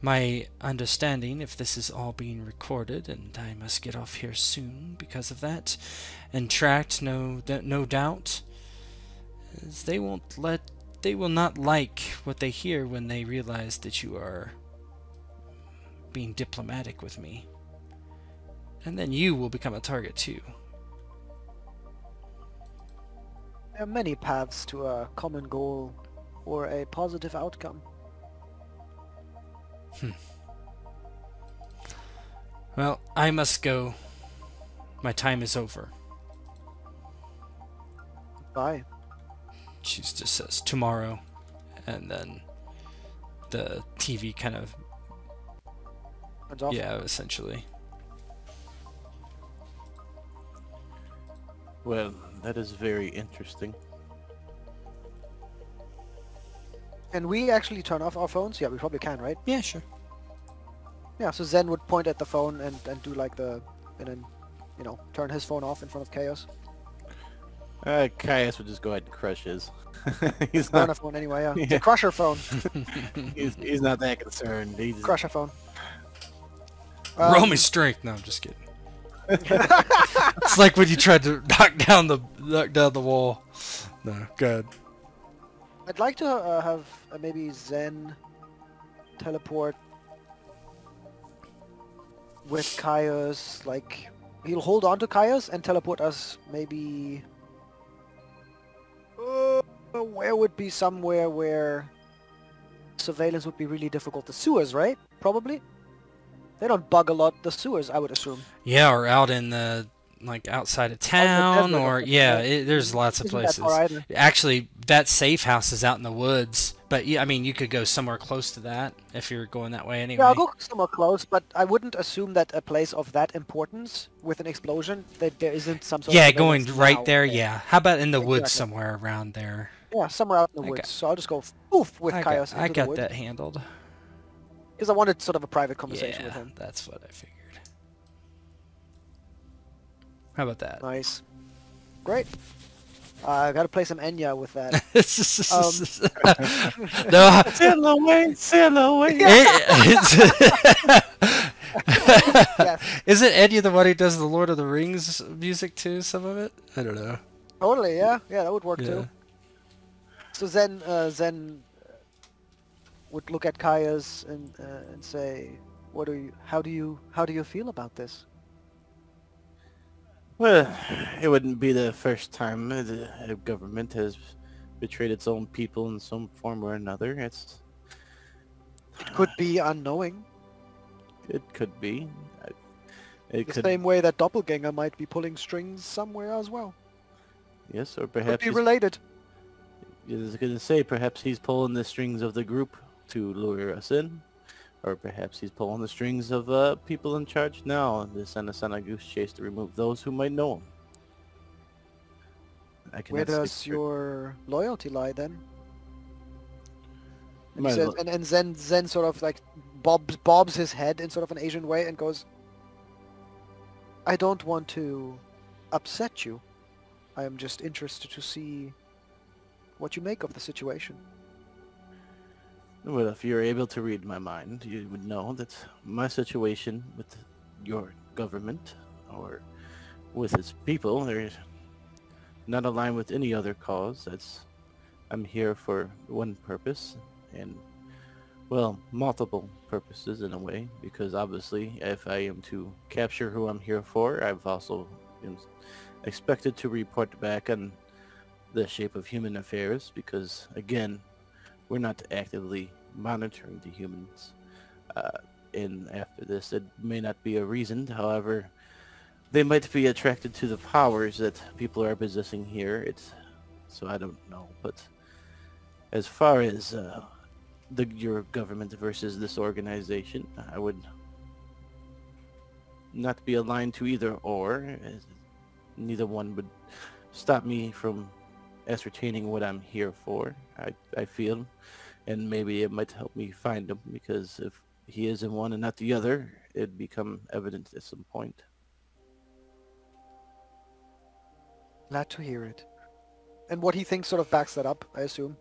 My understanding, if this is all being recorded, and I must get off here soon because of that, and tracked, no, no doubt, is they won't let, they will not like what they hear when they realize that you are being diplomatic with me, and then you will become a target too. There are many paths to a common goal or a positive outcome. Hmm. Well, I must go. My time is over. Bye. she just says tomorrow and then the tv kind of off. yeah essentially Well, that is very interesting. Can we actually turn off our phones? Yeah, we probably can, right? yeah sure Yeah, so Zen would point at the phone and, and do like the... And then, you know, turn his phone off in front of Caius. Uh, Caius would just go ahead and crush his. he's Burn a not. phone anyway, yeah. It's Yeah. a crusher phone. He's, he's not that concerned. He's crusher phone. roll Um, me strength no i'm just kidding it's like when you tried to knock down the knock down the wall no good I'd like to uh, have uh, maybe Zen teleport with Caius. Like he'll hold on to Caius and teleport us maybe. Uh, where would be somewhere where surveillance would be really difficult? The sewers, right? Probably. They don't bug a lot. The sewers, I would assume. Yeah, or out in the like outside of oh, town, or yeah, it, there's lots of that places. far. Actually, that safe house is out in the woods, but yeah, I mean, you could go somewhere close to that if you're going that way anyway. Yeah, I'll go somewhere close, but I wouldn't assume that a place of that importance with an explosion that there isn't some sort of. yeah, going right there. Yeah. How about in the woods somewhere around there? Yeah, somewhere out in the I woods. got- so I'll just go poof with I got, I got that handled. because I wanted sort of a private conversation yeah, with him. that's what I figured. How about that? Nice, great. Uh, I gotta play some Enya with that. no, Sail away, sail away. it- Yes. Isn't Enya the one who does the Lord of the Rings music too? Some of it? I don't know. totally, yeah, yeah, that would work Yeah. too. So Zen, uh, Zen uh, would look at Caius and uh, and say, "What do you? How do you? How do you feel about this?" Well, it wouldn't be the first time the uh, government has betrayed its own people in some form or another. It's It could be unknowing, it could be. It the could same way that Doppelganger might be pulling strings somewhere as well. yes, or perhaps Could be related. I was gonna say perhaps he's pulling the strings of the group to lure us in, or perhaps he's pulling the strings of uh, people in charge now to send us on a goose chase to remove those who might know him. I Where does your loyalty lie then? And, says, and, and Zen, Zen sort of like bobs, bobs his head in sort of an Asian way and goes, I don't want to upset you. I am just interested to see what you make of the situation. Well, if you're able to read my mind, you would know that my situation with your government or with its people, they're not aligned with any other cause. That's I'm here for one purpose, and well, multiple purposes in a way. Because obviously, if I am to capture who I'm here for, I've also been expected to report back on the shape of human affairs. Because again, we're not actively monitoring the humans. Uh, and after this, it may not be a reason. However, they might be attracted to the powers that people are possessing here. It's so I don't know. But as far as uh, the your government versus this organization, I would not be aligned to either or. Neither one would stop me from ascertaining what I'm here for. I, I feel, and maybe it might help me find him because if he is in one and not the other, it'd become evident at some point. Glad to hear it. And what he thinks sort of backs that up, I assume.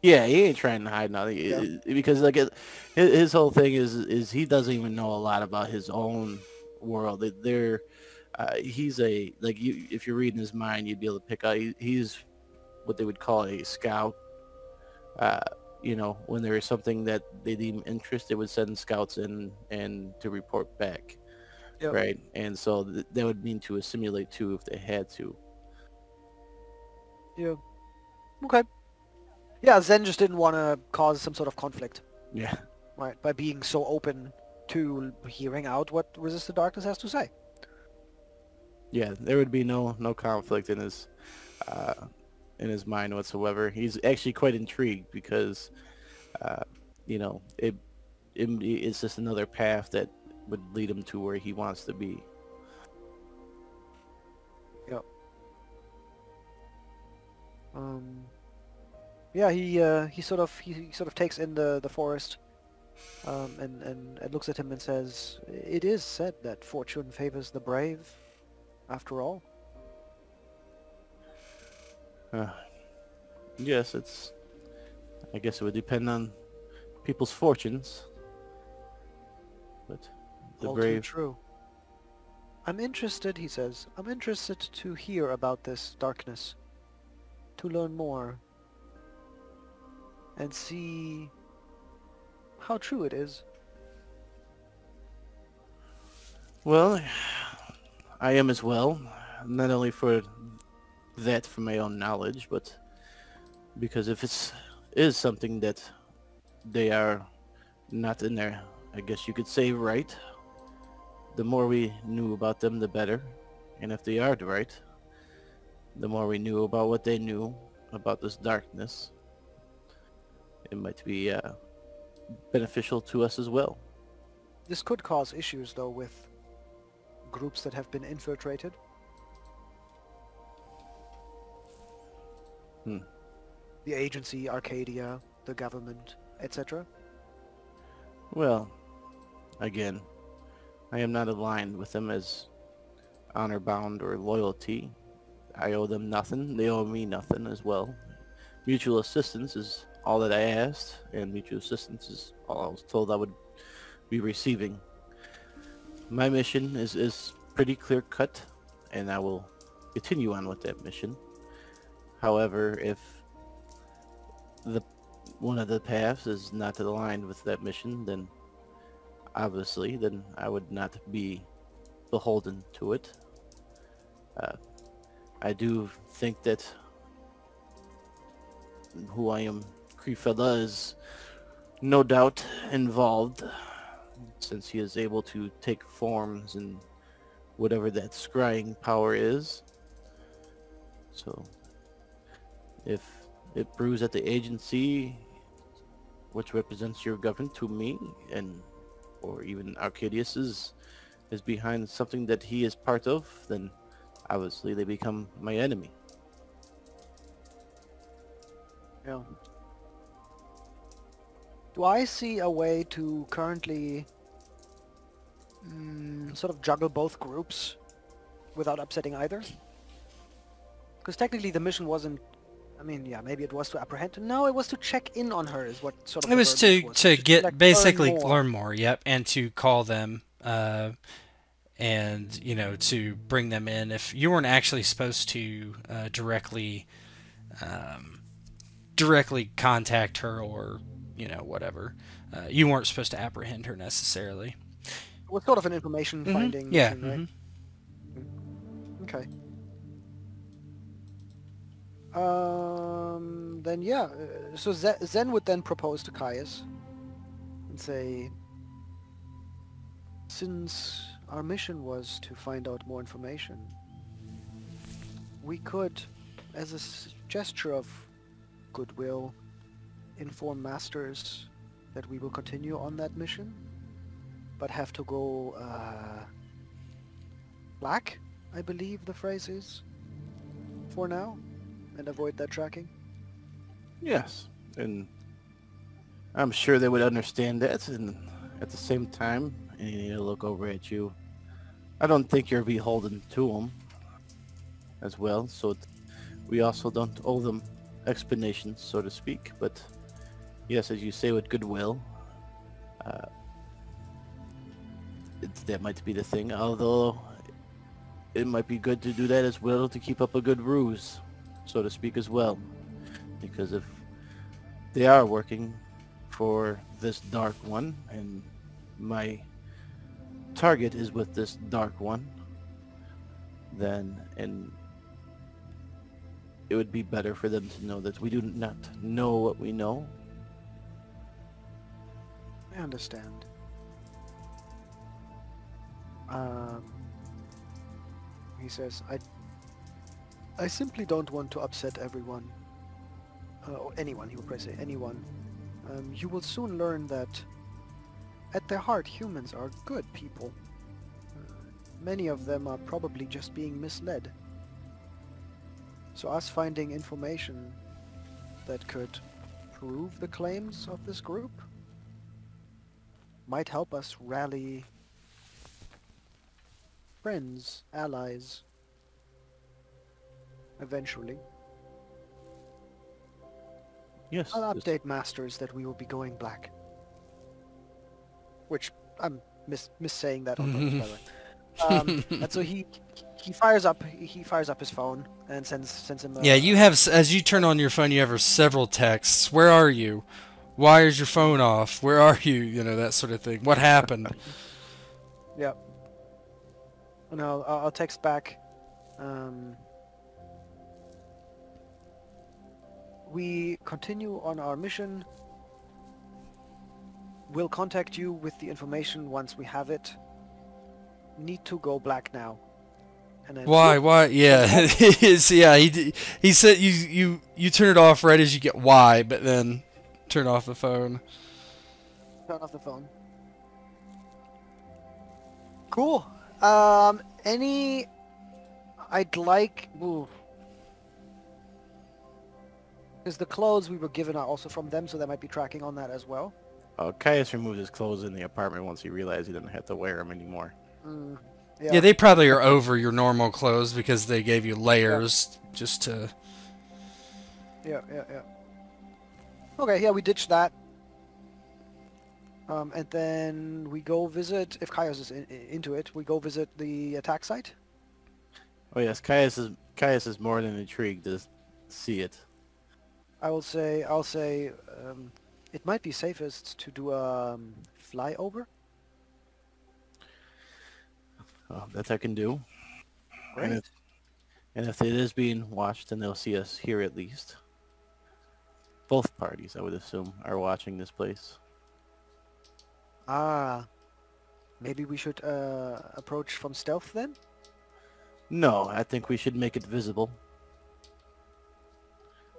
Yeah, he ain't trying to hide nothing Yeah. because like it, his, whole thing is is he doesn't even know a lot about his own world. That They're uh, he's a like you if you're reading his mind, you'd be able to pick out. He, he's what they would call a scout. Uh, you know, when there is something that they deem interest, they would send scouts in and to report back. Yep. Right, and so th- that would mean to assimilate too if they had to. Yeah. Okay. Yeah, Zen just didn't want to cause some sort of conflict, Yeah. right? By being so open to hearing out what Resist the Darkness has to say. Yeah, there would be no no conflict in his uh, in his mind whatsoever. He's actually quite intrigued because uh, you know it, it it's just another path that would lead him to where he wants to be. Yep. Um, yeah, he uh, he sort of he, sort of takes in the the forest, um, and, and and looks at him and says, "It is said that fortune favors the brave, after all." Uh, yes, it's. I guess it would depend on people's fortunes, but the all too brave. true. I'm interested, he says. I'm interested to hear about this darkness, to learn more. and see how true it is. Well, I am as well. Not only for that, for my own knowledge, but because if it's is something that they are not in there, I guess you could say right. The more we knew about them, the better. And if they are right, the more we knew about what they knew about this darkness, it might be uh, beneficial to us as well. This could cause issues, though, with groups that have been infiltrated. Hmm. The agency, Arcadia, the government, etc. Well, again, I am not aligned with them as honor bound or loyalty. I owe them nothing. They owe me nothing as well. Mutual assistance is all that I asked, and mutual assistance is all I was told I would be receiving. My mission is, is pretty clear cut, and I will continue on with that mission. However, if the one of the paths is not aligned with that mission, then obviously, then I would not be beholden to it. Uh, I do think that who I am, Krifala, is no doubt involved since he is able to take forms and whatever that scrying power is. So, if it proves that the agency, which represents your government to me, and or even Arcadius is, is behind something that he is part of, then obviously they become my enemy. Yeah. Do I see a way to currently mm, sort of juggle both groups without upsetting either? Because technically the mission wasn't. I mean, yeah, maybe it was to apprehend. No, it was to check in on her. Is what sort of. It was to was, to like, get learn basically more. learn more. Yep, and to call them, uh, and you know to bring them in. If you weren't actually supposed to uh, directly, um, directly contact her or you know whatever, uh, you weren't supposed to apprehend her necessarily. It was sort of an information Mhm, finding. Yeah. mission, right? mhm. Okay. Um, then yeah, uh, so Zen would then propose to Caius and say, since our mission was to find out more information, we could, as a gesture of goodwill, inform Masters that we will continue on that mission, but have to go uh, black, I believe the phrase is, for now, and avoid that tracking. Yes, and I'm sure they would understand that, and at the same time, to look over at you. I don't think you're beholden to them as well, so we also don't owe them explanations, so to speak. But yes, as you say, with goodwill, uh, it's, that might be the thing. Although it might be good to do that as well to keep up a good ruse, so to speak, as well because if they are working for this dark one and my target is with this dark one then and it would be better for them to know that we do not know what we know I understand. Um, he says, I, I simply don't want to upset everyone. Uh, or anyone, he would probably say, anyone. Um, you will soon learn that at their heart humans are good people. Uh, many of them are probably just being misled. So us finding information that could prove the claims of this group might help us rally friends, allies, eventually. yes I'll this- update Masters that we will be going black. Which, I'm mis- missaying that on purpose, by the way. Um, and so he he fires up he fires up his phone and sends sends him. A, Yeah, you have as you turn on your phone, you have several texts. Where are you? Why is your phone off? Where are you? You know that sort of thing. What happened? Yeah. And I'll I'll I'll text back. Um, we continue on our mission. We'll contact you with the information once we have it. Need to go black now. And then Why? Why? Yeah, yeah. He he said you you you turn it off right as you get why, but then turn off the phone. Turn off the phone. Cool. Um, any? I'd like. Ooh. Because the clothes we were given are also from them, so they might be tracking on that as well. Uh, Caius removed his clothes in the apartment once he realized he didn't have to wear them anymore. Mm, Yeah. they probably are over your normal clothes because they gave you layers just to. Yeah, yeah, yeah. Okay, yeah, we ditched that. Um, and then we go visit, if Caius is in, into it, we go visit the attack site. Oh yes, Caius is Caius is more than intrigued to see it. I will say, I'll say, um, it might be safest to do a um, flyover. Uh, that I can do. And Right. if, and if it is being watched, then they'll see us here at least. Both parties, I would assume, are watching this place. Ah, maybe we should uh, approach from stealth then. No, I think we should make it visible.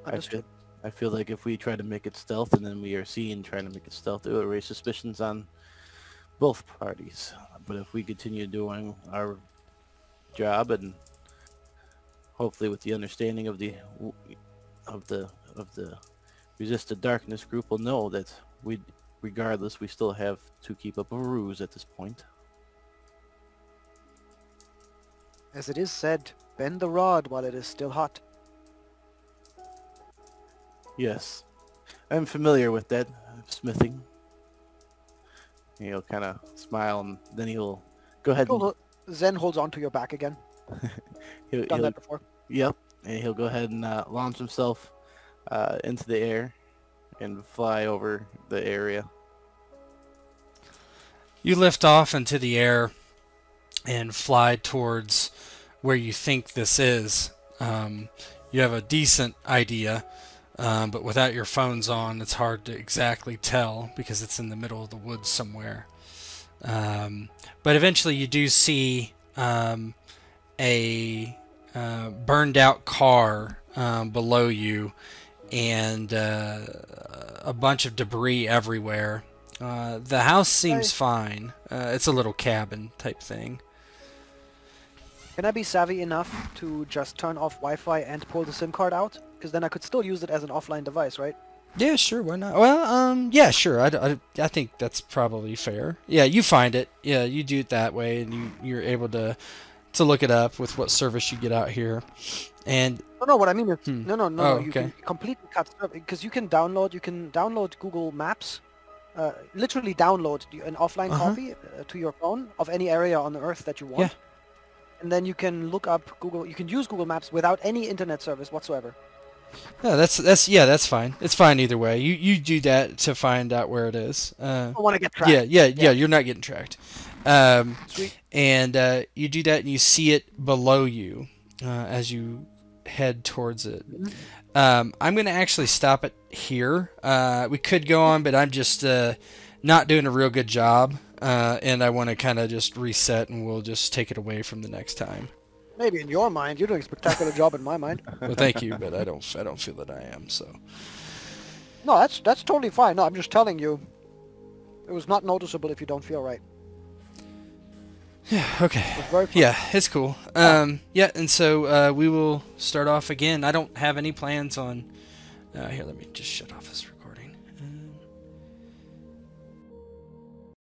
I feel, Understood. I feel like if we try to make it stealth and then we are seen trying to make it stealth, it will raise suspicions on both parties. But if we continue doing our job and hopefully with the understanding of the of the of the resist the darkness group will know that we regardless we still have to keep up a ruse at this point. As it is said, bend the rod while it is still hot. Yes, I'm familiar with that smithing. He'll kind of smile and then he'll go ahead and Zen holds on to your back again. he'll, Done he'll- that before. yep, and he'll go ahead and uh, launch himself uh, into the air and fly over the area. You lift off into the air and fly towards where you think this is. Um, you have a decent idea, um, but without your phones on, it's hard to exactly tell because it's in the middle of the woods somewhere. Um, but eventually, you do see um, a uh, burned out car um, below you and uh, a bunch of debris everywhere. Uh, the house seems fine. Uh, it's a little cabin type thing. Can I be savvy enough to just turn off Wi-Fi and pull the SIM card out? Because then I could still use it as an offline device, right? Yeah, sure. Why not? Well, um, yeah, sure. I, I, I think that's probably fair. Yeah, you find it. Yeah, you do it that way, and you you're able to to look it up with what service you get out here, and No, no. What I mean is, Hmm. no, no, no. Oh, you okay. can completely cut because you can download. You can download Google Maps. Uh, literally download an offline Uh-huh. copy uh, to your phone of any area on the Earth that you want. Yeah. And then you can look up Google. You can use Google Maps without any internet service whatsoever. Yeah, that's that's yeah, that's fine. It's fine either way. You you do that to find out where it is. Uh, I want to get tracked. yeah, yeah, yeah, You're not getting tracked. Um, Sweet. and uh, you do that, and you see it below you uh, as you head towards it. Mhm. Um, I'm going to actually stop it here. Uh, we could go on, but I'm just uh, not doing a real good job, uh, and I want to kind of just reset, and we'll just take it away from the next time. Maybe in your mind, you're doing a spectacular job in my mind. Well, thank you, but I don't. I don't feel that I am. So. No, that's that's totally fine. No, I'm just telling you. It was not noticeable if you don't feel right. Yeah. Okay. It was very. Yeah, it's cool. Um, yeah, and so uh, we will start off again. I don't have any plans on. Uh, here, let me just shut off this